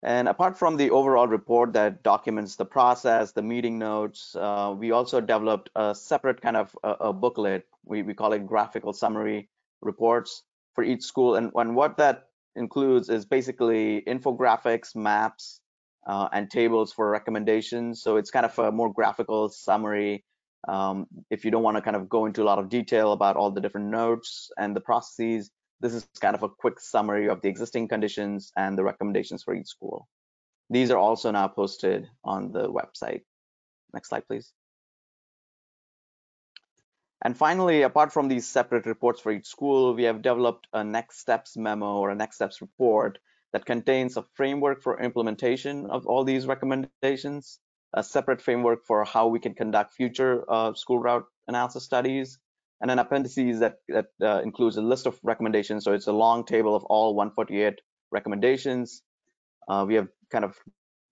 And apart from the overall report that documents the process, the meeting notes, uh, we also developed a separate kind of a, a, booklet. We, we call it graphical summary reports for each school. And, and what that includes is basically infographics, maps, uh, and tables for recommendations. So it's kind of a more graphical summary. Um, if you don't want to kind of go into a lot of detail about all the different notes and the processes, this is kind of a quick summary of the existing conditions and the recommendations for each school. These are also now posted on the website. Next slide, please. And finally, apart from these separate reports for each school, we have developed a next steps memo or a next steps report that contains a framework for implementation of all these recommendations, a separate framework for how we can conduct future uh, school route analysis studies, and an appendices that, that uh, includes a list of recommendations. So it's a long table of all 148 recommendations. Uh, we have kind of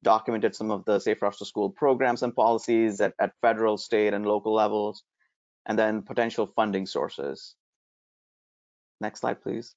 documented some of the Safe Routes to School programs and policies at, at federal, state, and local levels, and then potential funding sources. Next slide, please.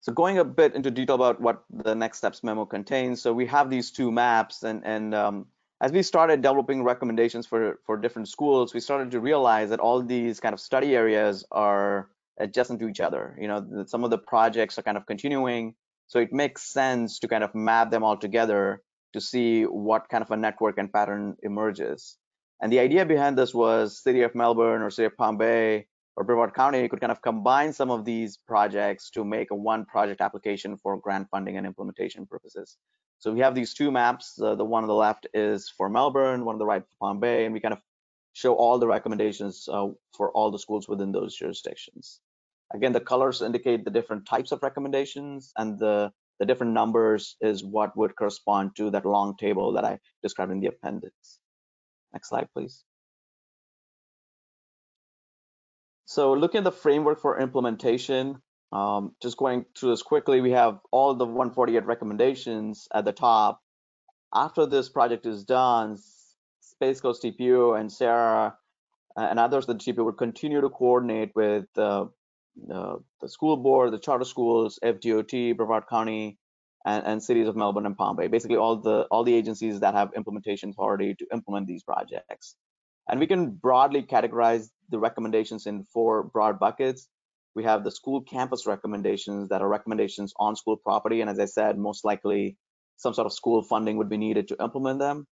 So going a bit into detail about what the next steps memo contains. So we have these two maps and, and um, as we started developing recommendations for, for different schools, we started to realize that all these kind of study areas are adjacent to each other. You know, some of the projects are kind of continuing. So it makes sense to kind of map them all together to see what kind of a network and pattern emerges. And the idea behind this was City of Melbourne or City of Palm Bay or Brevard County could kind of combine some of these projects to make a one project application for grant funding and implementation purposes. So we have these two maps. Uh, the one on the left is for Melbourne, one on the right for Palm Bay, and we kind of show all the recommendations uh, for all the schools within those jurisdictions. Again, the colors indicate the different types of recommendations and the, the different numbers is what would correspond to that long table that I described in the appendix. Next slide, please. So looking at the framework for implementation, um, just going through this quickly, we have all the 148 recommendations at the top. After this project is done, Space Coast TPO and Sarah uh, and others at the TPO would continue to coordinate with uh, the school board, the charter schools, FDOT, Brevard County, and, and cities of Melbourne and Bay. Basically, all the all the agencies that have implementation authority to implement these projects. And we can broadly categorize the recommendations in four broad buckets. We have the school campus recommendations that are recommendations on school property. And as I said, most likely some sort of school funding would be needed to implement them.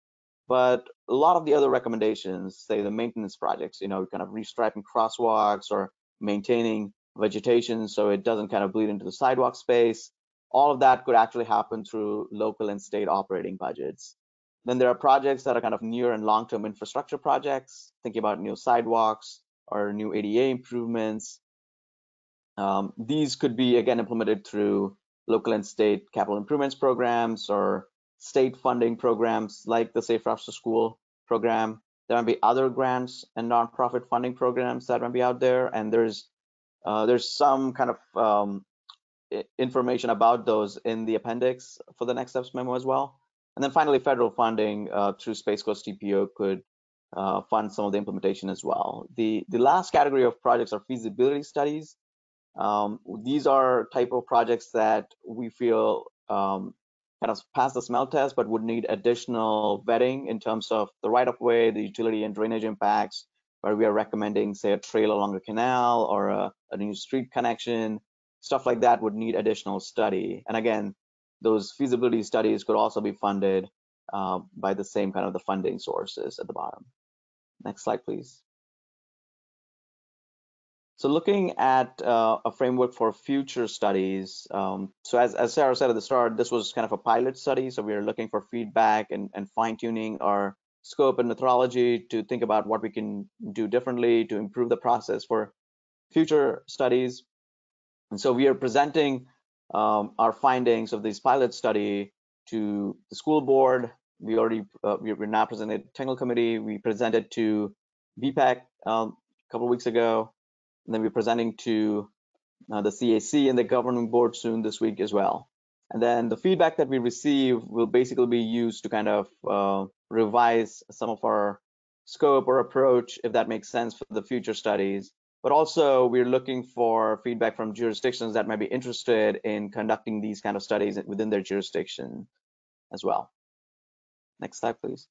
But a lot of the other recommendations, say the maintenance projects, you know, kind of restriping crosswalks or maintaining vegetation so it doesn't kind of bleed into the sidewalk space, all of that could actually happen through local and state operating budgets. Then there are projects that are kind of near and long-term infrastructure projects, thinking about new sidewalks or new ADA improvements. Um, these could be, again, implemented through local and state capital improvements programs or state funding programs like the Safe Routes to School program. There might be other grants and nonprofit funding programs that might be out there, and there's uh, there's some kind of um, information about those in the appendix for the next steps memo as well. And then finally, federal funding uh, through Space Coast TPO could uh, fund some of the implementation as well. The, the last category of projects are feasibility studies. Um, these are type of projects that we feel um, kind of pass the smell test, but would need additional vetting in terms of the right of way, the utility and drainage impacts, where we are recommending, say, a trail along a canal or a, a new street connection, stuff like that would need additional study. And again, those feasibility studies could also be funded uh, by the same kind of the funding sources at the bottom. Next slide, please. So looking at uh, a framework for future studies, um, so as, as Sarah said at the start, this was kind of a pilot study, so we are looking for feedback and, and fine-tuning our scope and methodology to think about what we can do differently to improve the process for future studies. And so we are presenting um, our findings of this pilot study to the school board. We already, uh, we, are now presented technical committee. We presented to BPAC um, a couple of weeks ago. And then we're presenting to uh, the CAC and the governing board soon this week as well. And then the feedback that we receive will basically be used to kind of uh, revise some of our scope or approach, if that makes sense for the future studies but also we're looking for feedback from jurisdictions that might be interested in conducting these kind of studies within their jurisdiction as well. Next slide, please.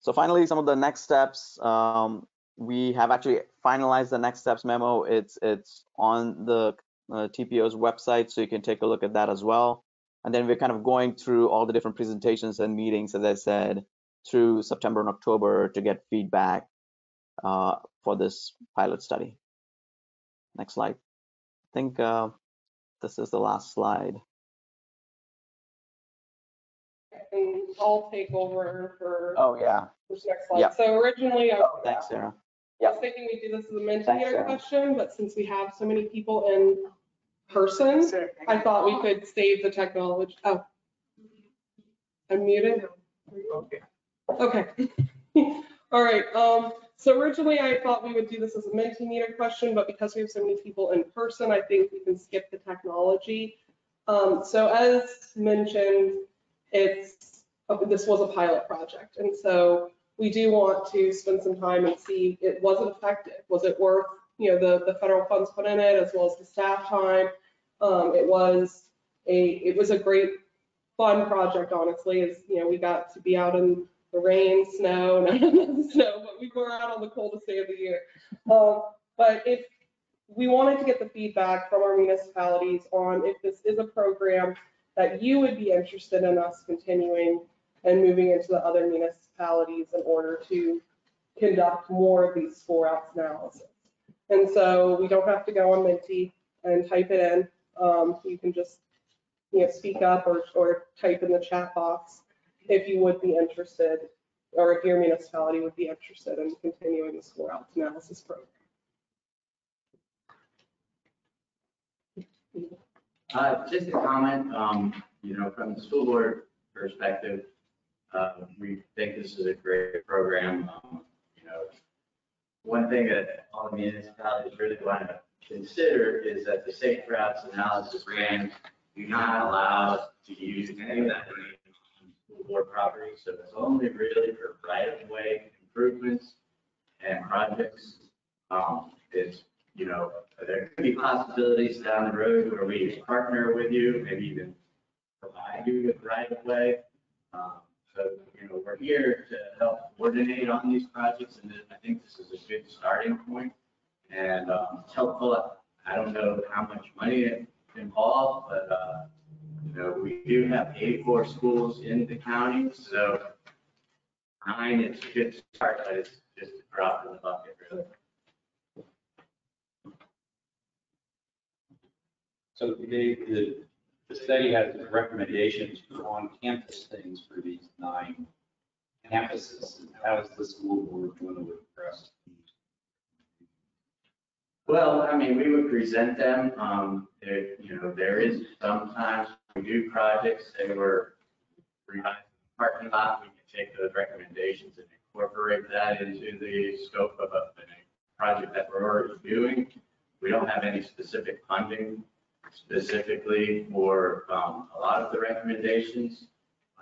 So finally, some of the next steps. Um, we have actually finalized the next steps memo. It's it's on the uh, TPO's website, so you can take a look at that as well. And then we're kind of going through all the different presentations and meetings, as I said, through September and October to get feedback uh, for this pilot study. Next slide. I think uh, this is the last slide. And I'll take over for Oh, yeah. this next slide. Yep. So originally, I Oh, Thanks, Sarah. I was thinking we do this as a Thanks, Mentimeter question, but since we have so many people in person, I thought we could save the technology. Oh. I'm muted? Okay. Okay. *laughs* All right. Um, so originally I thought we would do this as a Mentimeter question, but because we have so many people in person, I think we can skip the technology. Um, so as mentioned, it's, this was a pilot project. And so we do want to spend some time and see it was it effective? Was it worth, you know, the, the federal funds put in it as well as the staff time? Um, it was a, it was a great fun project, honestly, is, you know, we got to be out in the rain, snow, *laughs* the snow, but we were out on the coldest day of the year. Um, but if we wanted to get the feedback from our municipalities on if this is a program that you would be interested in us continuing and moving into the other municipalities in order to conduct more of these four outs analysis. And so we don't have to go on Menti and type it in. Um, you can just, you know, speak up or, or type in the chat box. if you would be interested, or if your municipality would be interested in continuing the four-out analysis program. Uh, just a comment, um, you know, from the school board perspective, uh, we think this is a great program. Um, You know, one thing that all the municipalities really want to consider is that the safe routes analysis grants do not allow to use any of that money on school board property. So it's only really for right-of-way improvements and projects. Um, It's, you know, there could be possibilities down the road where we partner with you, maybe even provide you with right of way. Um, So, you know, we're here to help coordinate on these projects, and I think this is a good starting point. And um, it's helpful, I don't know how much money it involved, but, uh, you know, we do have 84 schools in the county, so nine, it's a good start, but it's just a drop in the bucket, really. So the, the, the study has recommendations for on-campus things for these nine campuses. How is the school board going to address? Well, I mean, we would present them, um, there, you know, there is sometimes we do projects, they were parking lot, we can take those recommendations and incorporate that into the scope of a project that we're already doing. We don't have any specific funding specifically for, um, a lot of the recommendations,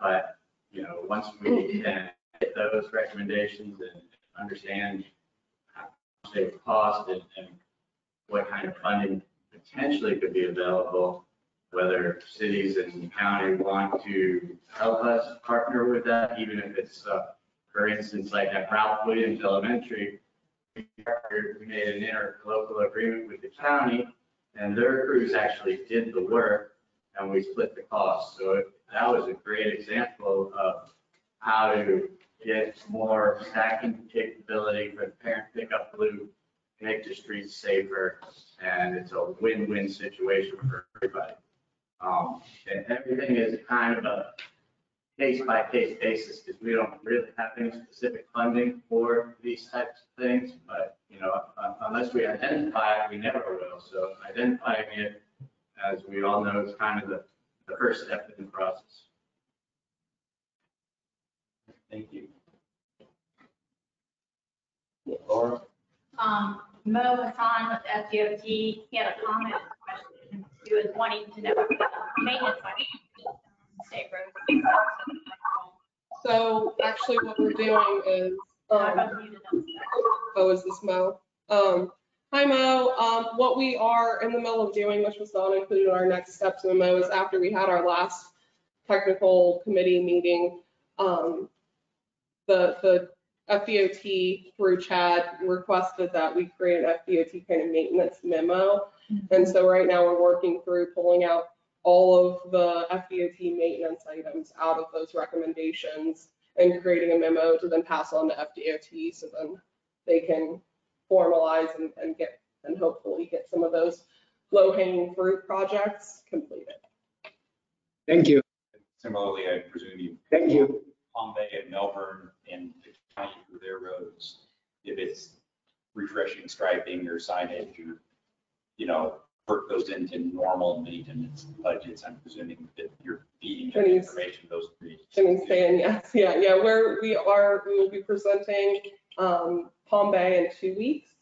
but, you know, once we can get those recommendations and understand how much they cost and, and what kind of funding potentially could be available, whether cities and county want to help us partner with that, even if it's, uh, for instance, like at Ralph Williams Elementary, we made an interlocal agreement with the county, and their crews actually did the work, and we split the cost. So that was a great example of how to get more stacking capability for the parent pickup loop, make the streets safer, and it's a win-win situation for everybody. Um, and everything is kind of a case-by-case basis, because we don't really have any specific funding for these types of things, but, you know, unless we identify it, we never will. So identifying it, as we all know, is kind of the, the first step in the process. Thank you. Laura? Um, Mo Hassan with FDOT, he had a comment question. He was wanting to know about maintenance on state roads. So actually what we're doing is, I um, don't need to know. Oh, is this Mo? Um, hi Mo, um, what we are in the middle of doing, which was not included in our next steps in the Mo, is after we had our last technical committee meeting, um, the, the FDOT through Chad requested that we create an FDOT kind of maintenance memo. And so right now we're working through pulling out all of the FDOT maintenance items out of those recommendations and creating a memo to then pass on to FDOT so then they can formalize and, and get, and hopefully get some of those low hanging fruit projects completed. Thank you. Similarly, I presume you. Thank you. Palm Bay and Melbourne and the county for their roads, if it's refreshing striping or signage or, you know, work goes into normal maintenance budgets, I'm presuming that you're feeding that Denise. information, those three. Jimmy's saying yes, yeah, yeah, we're, we are, we will be presenting, um, Palm Bay in two weeks.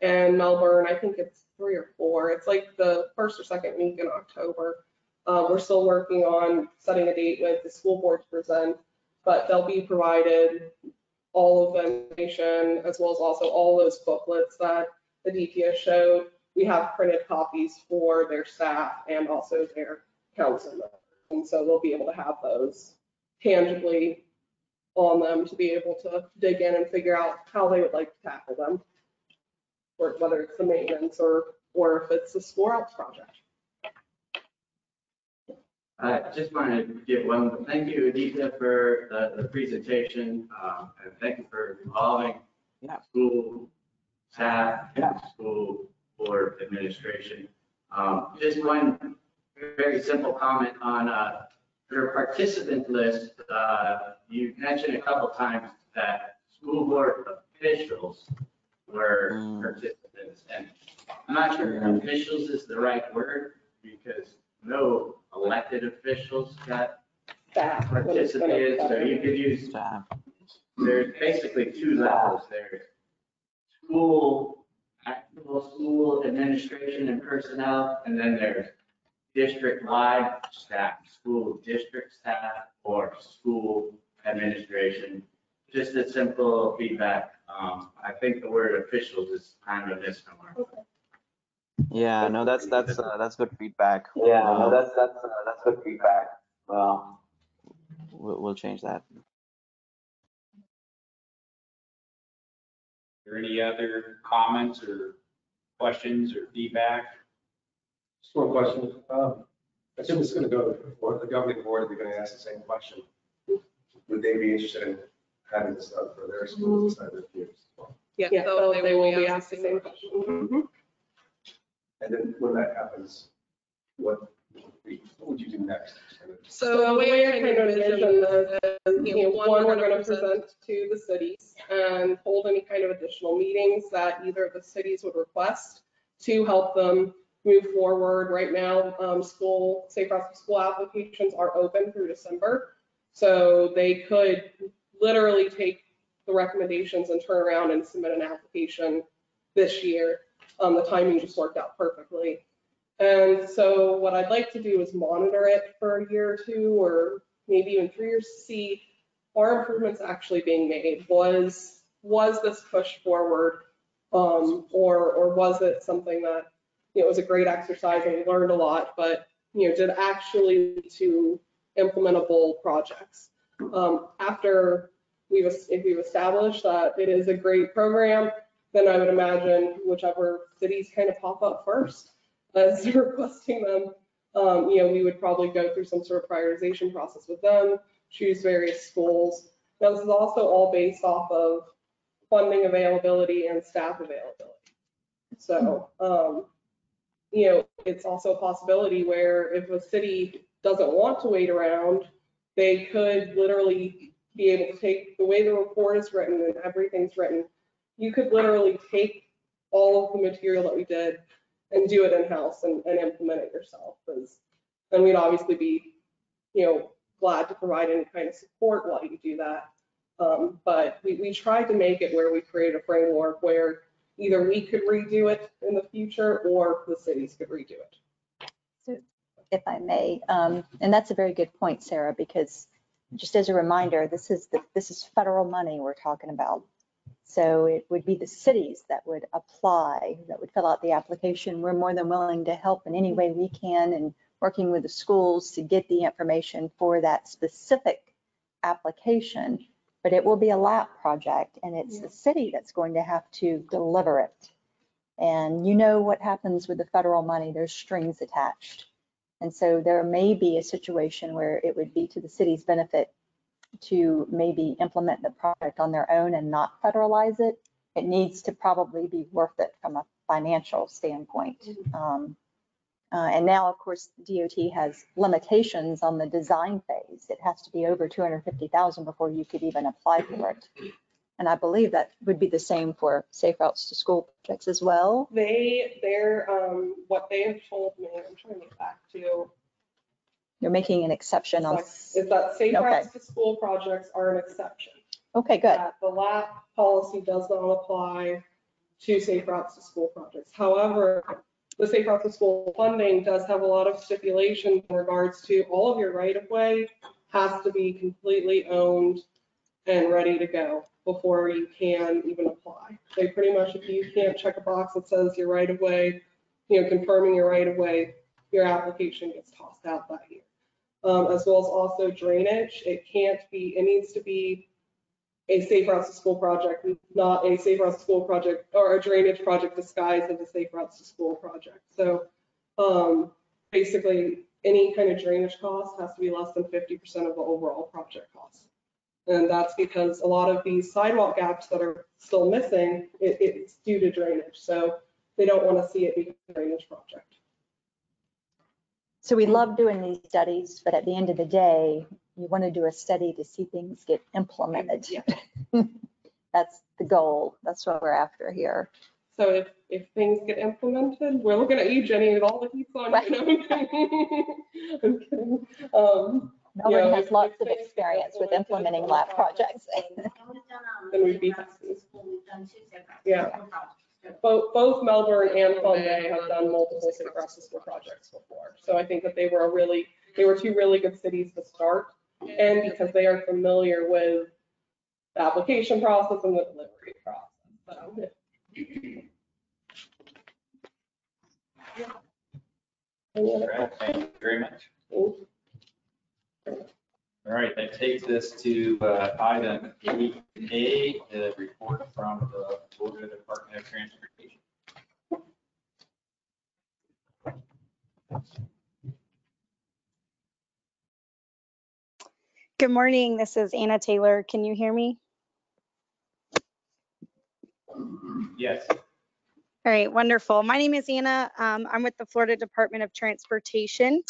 And Melbourne, I think it's three or four, it's like the first or second week in October. Uh, we're still working on setting a date with the school board to present, but they'll be provided all of the information as well as also all those booklets that the DPS showed. We have printed copies for their staff and also their council members. And so they'll be able to have those tangibly on them to be able to dig in and figure out how they would like to tackle them. Or whether it's the maintenance or, or if it's the school routes project. I just wanted to give one, thank you, Aditya, for the, the presentation, um, and thank you for involving Yeah. school staff and Yeah. school board administration. Um, just one very simple comment on, uh, your participant list, uh, you mentioned a couple times that school board officials were Mm. participants. And I'm not sure if officials is the right word because no elected officials got Staff. would have been participated. So you could use, Staff. there's basically two levels. There's school, actual school administration and personnel, and then there's district-wide staff, school district staff or school administration. Just a simple feedback. Um, I think the word officials is kind of a misnomer. Yeah, no, that's, that's, uh, that's good feedback. Yeah, no, that's, that's, uh, that's good feedback. Well, We'll, we'll change that. There any other comments or questions or feedback? Just one question. Um, I assume it's going to go before the governing board, they're going to ask the same question. Would they be interested in having this up for their schools inside their peers? as well? Yeah, so they will be asked the same question. And then when that happens, what, would you do next? So the way I kind of envision is, you know, one, we're going to present to the cities and hold any kind of additional meetings that either the cities would request to help them move forward. Right now, um, school, safe routes to school applications are open through December. So they could literally take the recommendations and turn around and submit an application this year. Um, the timing just worked out perfectly. And so what I'd like to do is monitor it for a year or two, or maybe even three years, to see are improvements actually being made? Was, was this pushed forward? Um, or, or was it something that, you know, it was a great exercise and we learned a lot, but, you know, did actually lead to implementable projects? Um, after we've, if we've established that it is a great program, then I would imagine whichever cities kind of pop up first as *laughs* requesting them, um, you know, we would probably go through some sort of prioritization process with them, choose various schools. Now, this is also all based off of funding availability and staff availability. So, um, you know, it's also a possibility where if a city doesn't want to wait around, they could literally be able to take, the way the report is written and everything's written, you could literally take all of the material that we did and do it in-house and, and implement it yourself. Because then we'd obviously be, you know, glad to provide any kind of support while you do that. Um, but we, we tried to make it where we create a framework where either we could redo it in the future or the cities could redo it. So, if I may. Um, And that's a very good point, Sarah, because just as a reminder, this is, the this is federal money we're talking about. So it would be the cities that would apply, that would fill out the application. We're more than willing to help in any way we can and working with the schools to get the information for that specific application. But it will be a lap project and it's the city that's going to have to deliver it. And you know what happens with the federal money, there's strings attached. And so there may be a situation where it would be to the city's benefit to maybe implement the project on their own and not federalize it. It needs to probably be worth it from a financial standpoint. Um, uh, And now, of course, DOT has limitations on the design phase. It has to be over 250,000 before you could even apply for it. And I believe that would be the same for safe routes to school projects as well. They, they're, um, what they have told me, I'm trying to get back to, You're making an exception on, is that safe Okay. routes to school projects are an exception. okay, good. that The LAP policy does not apply to safe routes to school projects. However, the safe routes to school funding does have a lot of stipulations in regards to all of your right of way has to be completely owned and ready to go before you can even apply. They pretty much, if you can't check a box that says your right of way, you know, confirming your right of way, your application gets tossed out that year. Um, as well as also drainage, it can't be, it needs to be a safe routes to school project, not a safe routes to school project or a drainage project disguised as a safe routes to school project. So um, basically, any kind of drainage cost has to be less than 50% of the overall project cost. And that's because a lot of these sidewalk gaps that are still missing, it, it's due to drainage. So they don't want to see it be a drainage project. So we love doing these studies, but at the end of the day, you want to do a study to see things get implemented. *laughs* That's the goal. That's what we're after here. So if, if things get implemented, we're looking at you, Jenny, with all the heat's on. you know? *laughs* I'm kidding. Um, Melbourne Yeah, has lots of experience with implementing LAP projects. Then we'd be happy. *laughs* Yeah. Both, both Melbourne and Palm Bay have done multiple Safe Routes to School projects before. So I think that they were a really, they were two really good cities to start. And because they are familiar with the application process and the delivery process. So, yeah. Any other All right, Thank you very much. All right, that takes us to uh, item eight A, the report from the Florida Department of Transportation. Good morning. This is Anna Taylor. Can you hear me? Yes. All right, wonderful. My name is Anna. Um, I'm with the Florida Department of Transportation.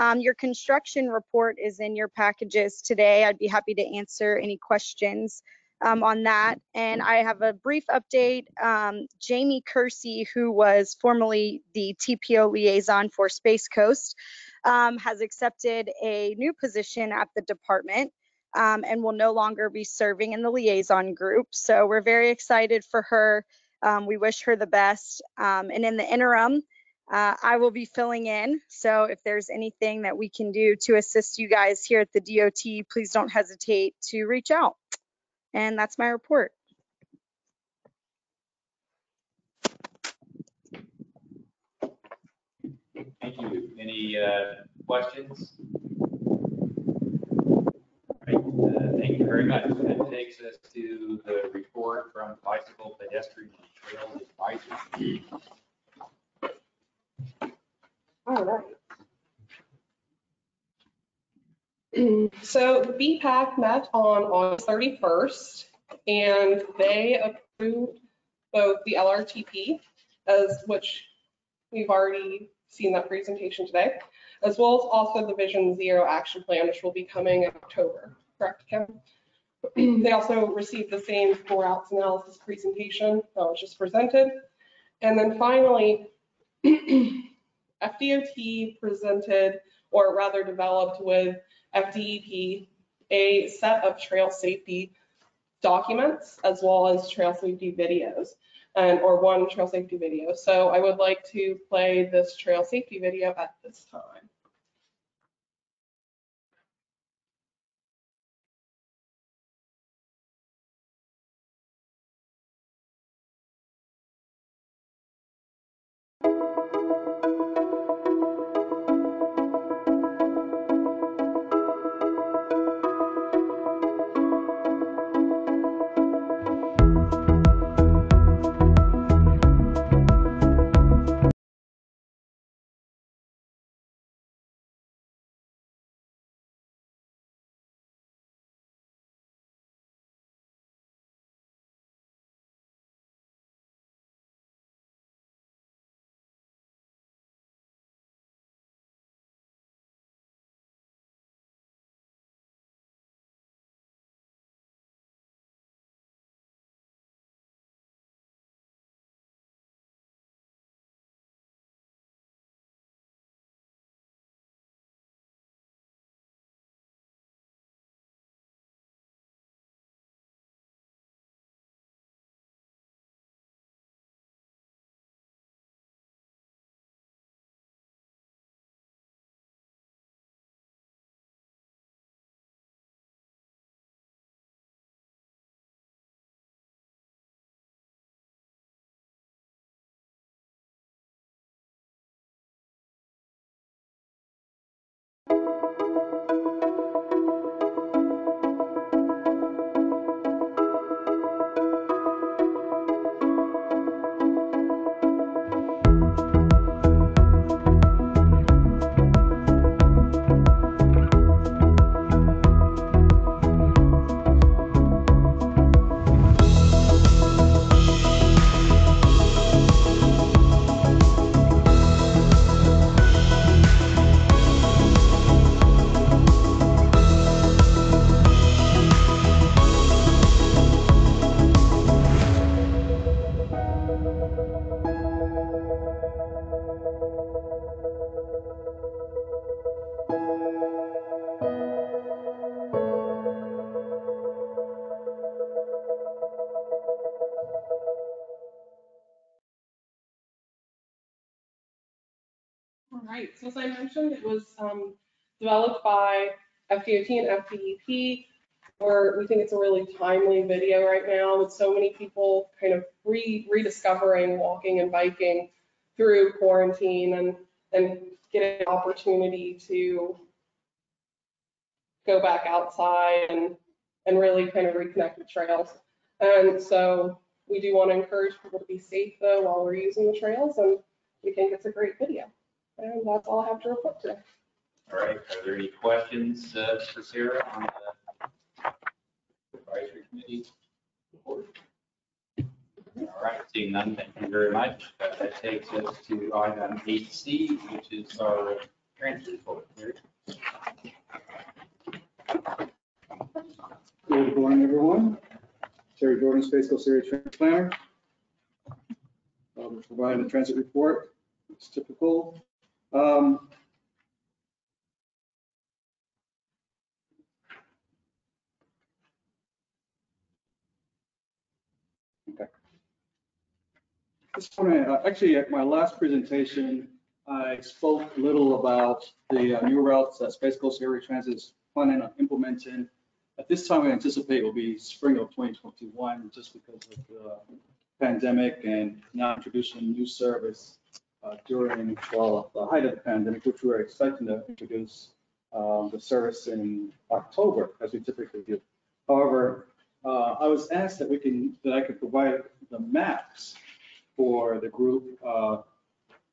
Um, your construction report is in your packages today. I'd be happy to answer any questions um, on that. And I have a brief update. Um, Jamie Kersey, who was formerly the TPO liaison for Space Coast, um, has accepted a new position at the department um, and will no longer be serving in the liaison group. So we're very excited for her. Um, we wish her the best. And in the interim, uh, I will be filling in. So if there's anything that we can do to assist you guys here at the DOT, please don't hesitate to reach out. And that's my report. Thank you. Any uh, questions? Right, uh, Thank you very much. That takes us to the report from Bicycle Pedestrian Trail Advisory. All right. So the BPAC met on August 31st and they approved both the LRTP as which we've already seen that presentation today, as well as also the Vision Zero Action Plan, which will be coming in October, correct, Kim? *clears throat* They also received the same school routes analysis presentation that was just presented. And then finally, *clears throat* FDOT presented, or rather developed with FDEP, a set of trail safety documents as well as trail safety videos and, or one trail safety video. So I would like to play this trail safety video at this time. Right, so as I mentioned, it was um, developed by FDOT and FDEP. Or we think it's a really timely video right now with so many people kind of re rediscovering walking and biking through quarantine and, and getting an opportunity to go back outside and, and really kind of reconnect with trails. And so we do want to encourage people to be safe though while we're using the trails and we think it's a great video. And that's all I have to report today. All right, are there any questions uh, for Sarah on the advisory committee? report? All right, seeing none, thank you very much. Uh, That takes us to item eight C, which is our transfer report. Good morning, everyone. Terry Jordan, Space Coast Area Transit Planner. Um, Providing the transit report, it's typical. Um, Okay. This morning, uh, actually, at my last presentation, I spoke little about the uh, new routes that Space Coast Area Transit is planning on implementing at this time, we anticipate it will be spring of 2021, just because of the pandemic and now introducing new service uh, during, well, the height of the pandemic, which we were expecting to introduce um, the service in October, as we typically do. However, uh, I was asked that we can, that I could provide the maps for the group uh,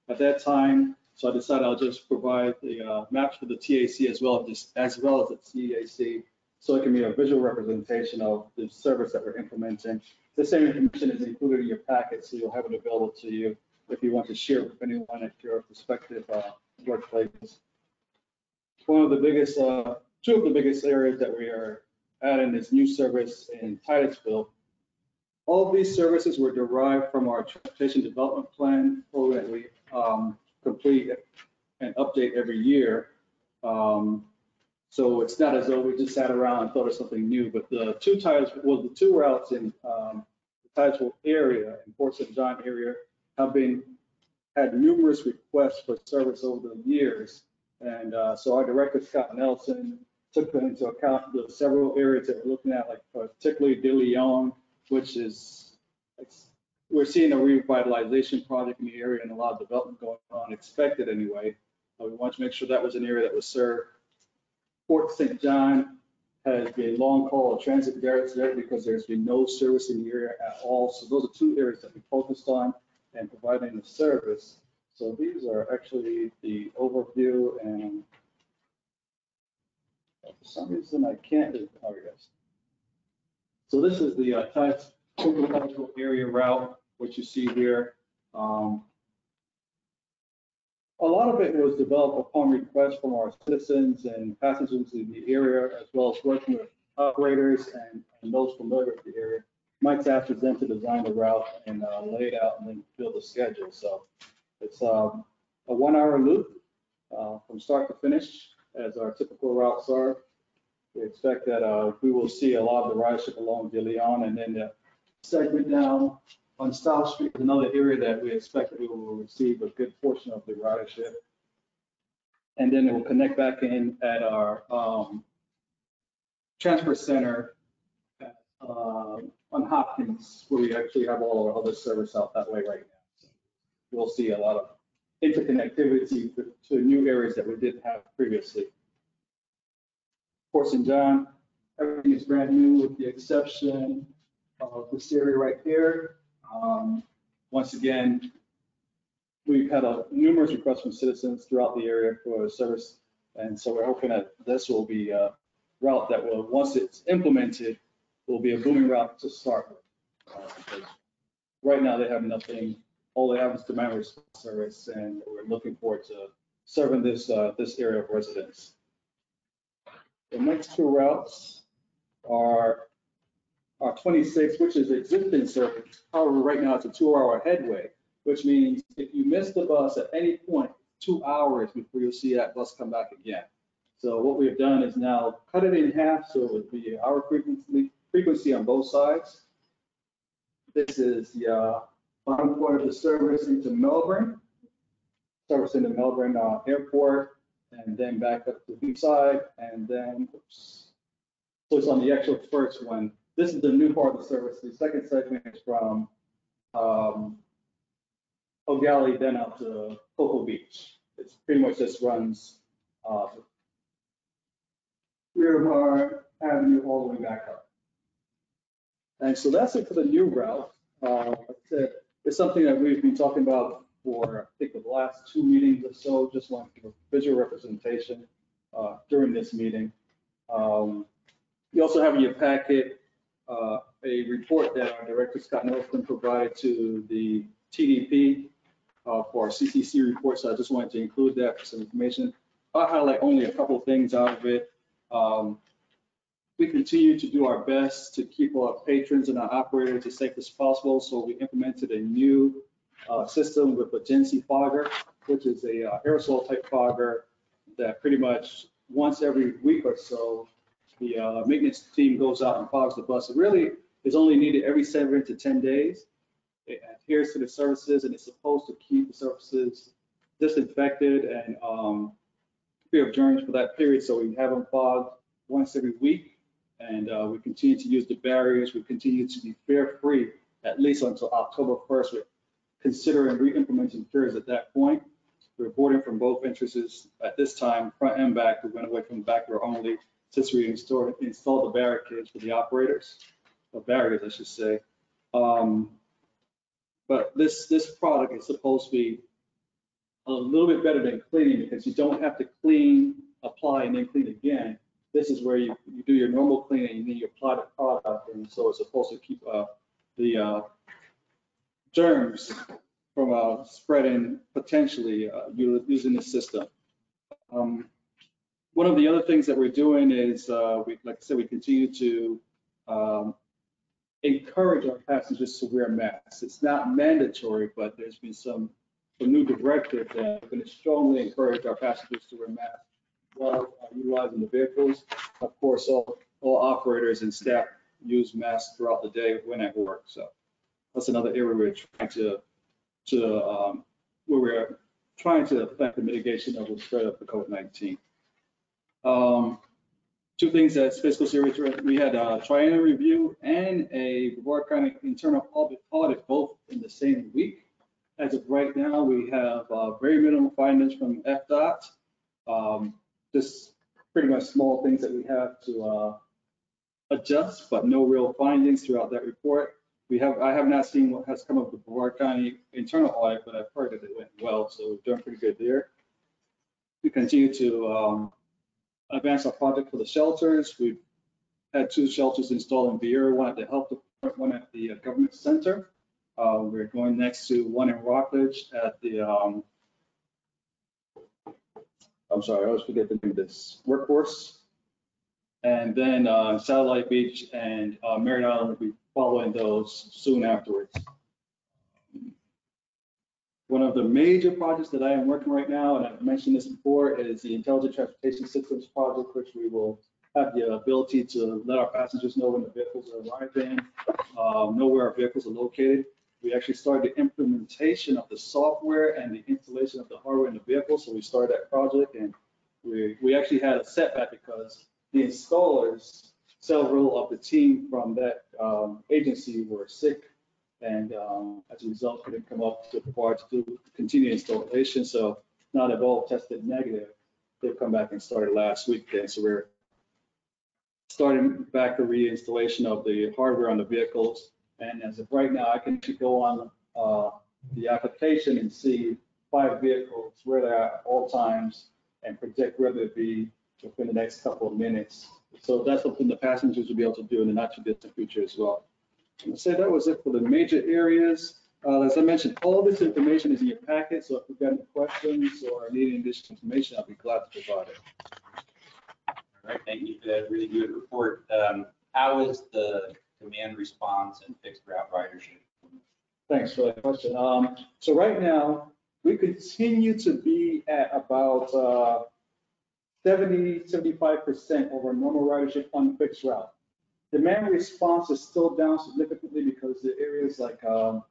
at that time. So I decided I'll just provide the uh, maps for the TAC as well as, as well as the CAC so it can be a visual representation of the service that we're implementing. The same information is included in your packet, so you'll have it available to you if you want to share with anyone at your prospective uh, workplaces. One of the biggest, uh, two of the biggest areas that we are adding is new service in Titusville. All of these services were derived from our transportation development plan program that we um, complete and update every year. Um, so it's not as though we just sat around and thought of something new, but the two tires, well, the two routes in um, the Titusville area, in Port St. John area, have been, had numerous requests for service over the years. And uh, so our director, Scott Nelson, took into account the several areas that we're looking at, like particularly De Leon, which is, we're seeing a revitalization project in the area and a lot of development going on, expected anyway. Uh, we want to make sure that was an area that was served Port St. John has been long haul transit barriers there because there's been no service in the area at all. So those are two areas that we focused on and providing the service. So these are actually the overview and for some reason I can't, oh, yes. So this is the uh, Titusville area route, which you see here. Um, a lot of it was developed upon request from our citizens and passengers in the area, as well as working with operators and, and those familiar with the area. Mike task is then to design the route and uh, lay it out and then build the schedule. So it's um, a one-hour loop uh, from start to finish, as our typical routes are. We expect that uh, we will see a lot of the ridership along De Leon, and then the segment down on South Street is another area that we expect that we will receive a good portion of the ridership. And then it will connect back in at our um, transfer center uh, on Hopkins, where we actually have all our other service out that way right now. We'll see a lot of interconnectivity to, new areas that we didn't have previously. Port St. John, everything is brand new with the exception of this area right here. Um, Once again, we've had a numerous requests from citizens throughout the area for service. And so we're hoping that this will be a route that will, once it's implemented, will be a booming route to start with. Uh, Right now, they have nothing, all they have is demand response service, and we're looking forward to serving this, uh, this area of residents. The next two routes are uh, 26, which is existing service. However, right now it's a two-hour headway, which means if you miss the bus at any point, two hours before you'll see that bus come back again. So what we've done is now cut it in half, so it would be our frequency, frequency on both sides. This is the uh, bottom point of the service into Melbourne. service into Melbourne uh, airport and then back up to the side, and then, oops. So it's on the actual first one. This is the new part of the service. The second segment is from um, Eau Gallie, then out to Cocoa Beach. It's pretty much just runs uh, Avenue all the way back up. And so that's it for the new route. Uh, It's something that we've been talking about for, I think, the last two meetings or so. Just want a visual representation uh, during this meeting. Um, You also have in your packet uh, a report that our Director Scott Nelson provided to the TDP uh, for our CCC report, so I just wanted to include that for some information. I'll highlight only a couple of things out of it. Um, We continue to do our best to keep our patrons and our operators as safe as possible, so we implemented a new uh, system with a Gency fogger, which is a uh, aerosol type fogger that pretty much once every week or so, the uh, maintenance team goes out and fogs the bus. It really is only needed every seven to 10 days. It adheres to the surfaces and it's supposed to keep the surfaces disinfected and um, free of germs for that period. So we have them fogged once every week. And uh, we continue to use the barriers. We continue to be fare-free at least until October 1st. We're considering re-implementing fares at that point. We're boarding from both entrances at this time, front and back. We went away from the back door only since we installed, installed the barricades for the operators, or barriers, I should say. Um, But this, this product is supposed to be a little bit better than cleaning because you don't have to clean, apply, and then clean again. This is where you, you do your normal cleaning and then you apply the product, and so it's supposed to keep uh, the uh, germs from uh, spreading potentially uh, using the system. Um, One of the other things that we're doing is, uh, we, like I said, we continue to um, encourage our passengers to wear masks. It's not mandatory, but there's been some, some new directive that are going to strongly encourage our passengers to wear masks uh, utilizing the vehicles. Of course, all, all operators and staff use masks throughout the day when at work, so that's another area we're trying to, to, um, where we're trying to affect the mitigation of the spread of the COVID-19. Um, Two things that fiscal series, we had a triennial review and a Brevard County internal audit, audit both in the same week. As of right now, we have uh, very minimal findings from FDOT. Um, Just pretty much small things that we have to uh, adjust, but no real findings throughout that report. We have, I have not seen what has come of the Brevard County internal audit, but I've heard that it went well, so we're doing pretty good there. We continue to um, advance our project for the shelters. We've had two shelters installed in Viera, one at the health department, one at the uh, government center. Uh, We're going next to one in Rockledge at the, um, I'm sorry, I always forget the name of this, workforce. And then uh, Satellite Beach and uh, Merritt Island will be following those soon afterwards. One of the major projects that I am working right now, and I've mentioned this before, is the Intelligent Transportation Systems Project, which we will have the ability to let our passengers know when the vehicles are arriving, uh, know where our vehicles are located. We actually started the implementation of the software and the installation of the hardware in the vehicle, so we started that project, and we, we actually had a setback because the installers, several of the team from that um, agency were sick and um, as a result, didn't come up to Brevard to do continue installation. So now they've all tested negative. They've come back and started last week. And so we're starting back the reinstallation of the hardware on the vehicles. And as of right now, I can go on uh, the application and see five vehicles where they're at all times and predict where they'll be within the next couple of minutes. So that's something the passengers will be able to do in the not too distant future as well. I'm say that was it for the major areas. Uh, as I mentioned, all this information is in your packet, so if you've got any questions or need any additional information, I'll be glad to provide it. All right, thank you for that really good report. Um, How is the demand response and fixed route ridership? Thanks for that question. Um, so right now, we continue to be at about, uh, 70, 75% of our normal ridership on fixed route. Demand response is still down significantly because the areas like, um,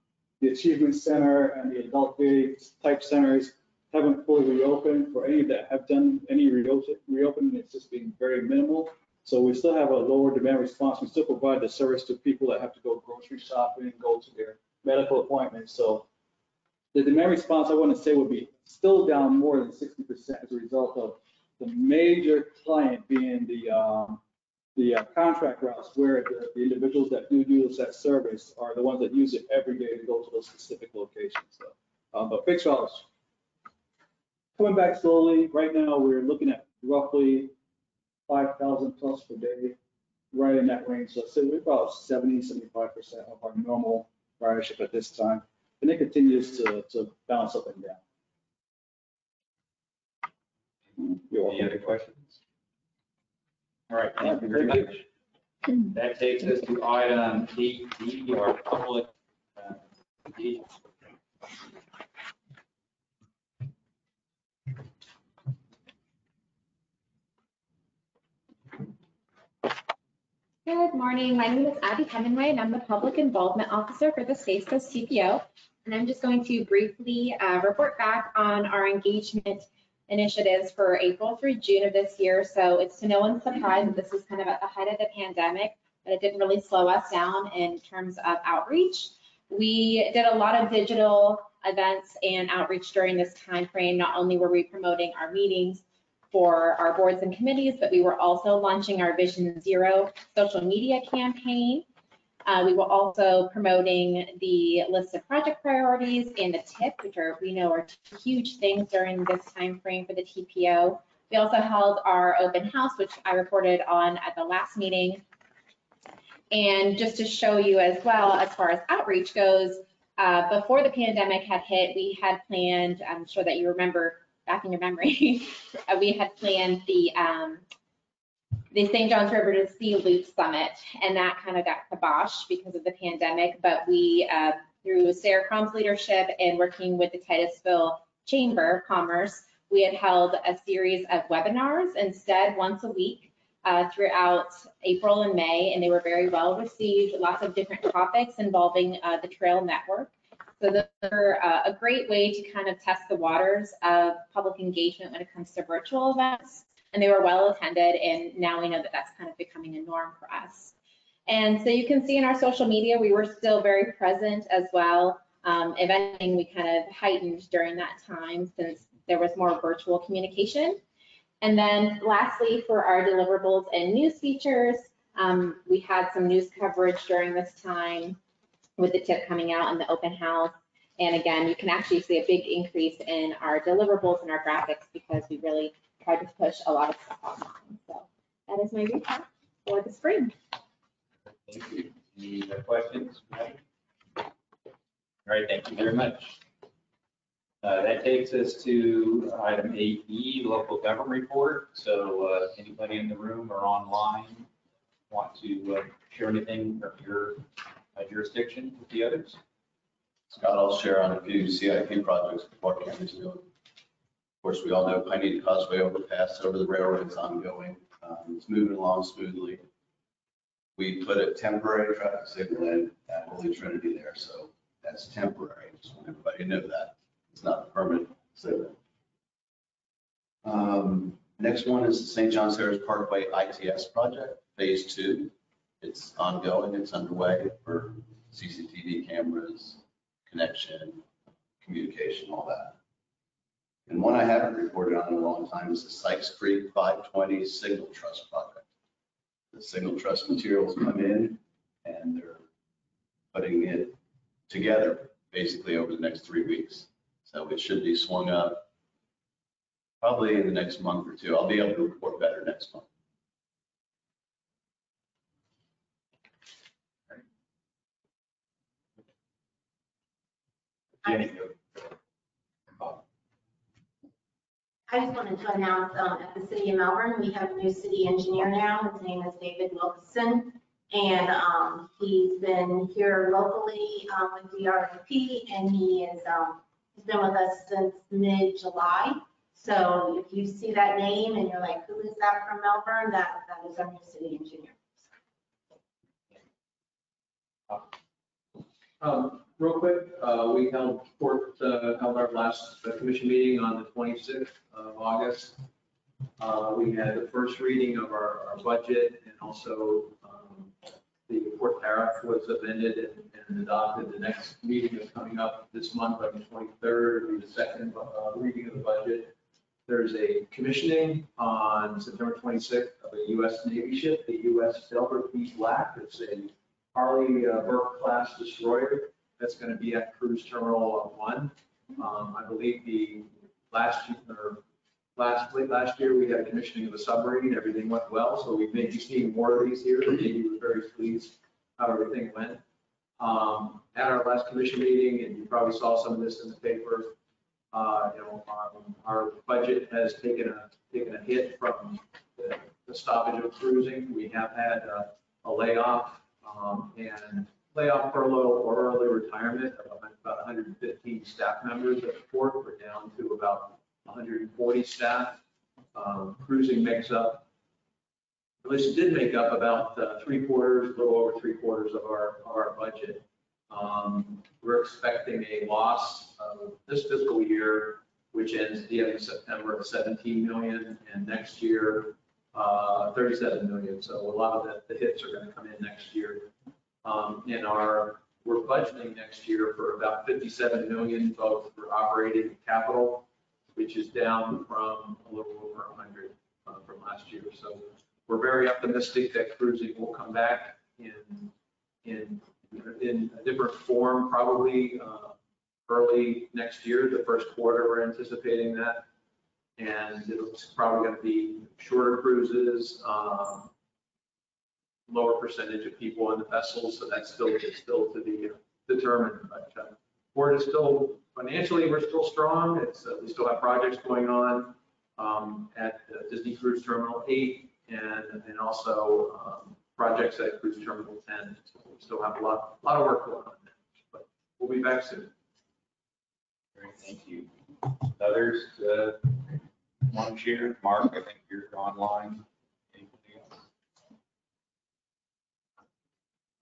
the Achievement Center and the Adult Day type centers haven't fully reopened. For any that have done any reopen- reopening, it's just been very minimal. So we still have a lower demand response. We still provide the service to people that have to go grocery shopping, go to their medical appointments. So the demand response, I want to say, would be still down more than 60% as a result of the major client being the, um, the uh, contract routes where the, the individuals that do use that service are the ones that use it every day to go to those specific locations. So, uh, but fixed routes coming back slowly. Right now, we're looking at roughly 5,000 plus per day, right in that range. So say we're about 70, 75% of our normal ridership at this time. And it continues to, to bounce up and down. You're Any other questions? All right, thank you very much. That takes us to item eight D, our public uh. Good morning. My name is Abby Hemingway, and I'm the Public Involvement Officer for the Space Coast TPO. And I'm just going to briefly uh, report back on our engagement initiatives for April through June of this year. So it's to no one's surprise that this is kind of at the height of the pandemic, but it didn't really slow us down in terms of outreach. We did a lot of digital events and outreach during this time frame. Not only were we promoting our meetings, for our boards and committees, but we were also launching our Vision Zero social media campaign. Uh, we were also promoting the list of project priorities and the tip, which are, we know are huge things during this time frame for the TPO. We also held our open house, which I reported on at the last meeting. And just to show you as well, as far as outreach goes, uh, before the pandemic had hit, we had planned, I'm sure that you remember back in your memory, *laughs* uh, we had planned the um, the St. John's River to Sea Loop Summit, and that kind of got kiboshed because of the pandemic. But we, uh, through Sarah Crom's leadership and working with the Titusville Chamber of Commerce, we had held a series of webinars instead once a week uh, throughout April and May, and they were very well received. Lots of different topics involving uh, the trail network. So they're uh, a great way to kind of test the waters of public engagement when it comes to virtual events. And they were well attended, and now we know that that's kind of becoming a norm for us. And so you can see in our social media, we were still very present as well. Um, if anything, we kind of heightened during that time since there was more virtual communication. And then lastly, for our deliverables and news features, um, we had some news coverage during this time with the tip coming out and the open house. And again, you can actually see a big increase in our deliverables and our graphics because we really tried to push a lot of stuff online. So that is my recap for the spring. Thank you. Any other questions? All right, thank you very much. Uh, That takes us to item eight E, local government report. So uh, anybody in the room or online want to uh, share anything from your uh, jurisdiction with the others? Scott, I'll share on a few CIP projects Clark County's doing. Of course, we all know Pineda Causeway overpass over the railroad is ongoing. Um, It's moving along smoothly. We put a temporary traffic signal in at Holy Trinity there, so that's temporary. Just want everybody to know that. It's not a permanent signal. Um, Next one is the St. Johns Heritage Parkway ITS project, phase two. It's ongoing, it's underway for CCTV cameras, connection, communication, all that. And one I haven't reported on in a long time is the Sykes Creek 520 Signal Trust project. The Signal Trust materials come in and they're putting it together basically over the next three weeks. So it should be swung up probably in the next month or two. I'll be able to report better next month. Jenny? I just wanted to announce, um, at the city of Melbourne, we have a new city engineer now. His name is David Wilkerson. And, um, he's been here locally, um, with DRP and he is, um, he's been with us since mid-July. So if you see that name and you're like, who is that from Melbourne? That, that is our new city engineer. Um, real quick, uh, we held court, uh, held our last uh, commission meeting on the 26th of August. Uh, We had the first reading of our, our budget and also um, the port tariff was amended and- and adopted. The next meeting is coming up this month on the 23rd, will be the second uh, reading of the budget. There's a commissioning on September 26th of a U.S. Navy ship, the U.S. Delbert D. Black. It's a Arleigh uh, Burke class destroyer that's going to be at Cruise Terminal One. Um, I believe the last, year- last, late last year, we had commissioning of a submarine. Everything went well, so we may be seeing more of these here. The Navy was very pleased how everything went. Um, At our last commission meeting, and you probably saw some of this in the paper, uh, you know, um, our budget has taken a, taken a hit from the the stoppage of cruising. We have had a- a layoff um, and layoff furlough or early retirement of about 115 staff members at the port. We're down to about 140 staff. Um, Cruising makes up, at least did make up about uh, three quarters, a little over three quarters of our, of our budget. Um, We're expecting a loss this fiscal year, which ends at the end of September of 17 million, and next year, uh, 37 million. So a lot of the, the hits are going to come in next year. Um, In our, we're budgeting next year for about 57 million, both for operating capital, which is down from a little over 100 uh, from last year. So we're very optimistic that cruising will come back in, in, in a different form, probably uh, early next year, the first quarter, we're anticipating that. And it's probably going to be shorter cruises, um, lower percentage of people on the vessels, so that's still, it's still to be determined. But uh, Port is still, financially, we're still strong. It's, uh, we still have projects going on um, at Disney Cruise Terminal 8 and, and also um, projects at Cruise Terminal 10. So we still have a lot, lot of work going on there, but we'll be back soon. Great, thank you. Others, uh, want to share? Mark, I think you're online.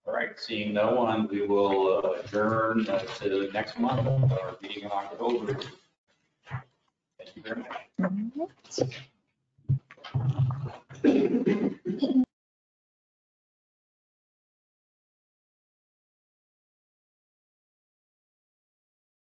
All right, seeing no one, we will uh, adjourn to next month, our meeting in October. Thank you very much. Mm-hmm.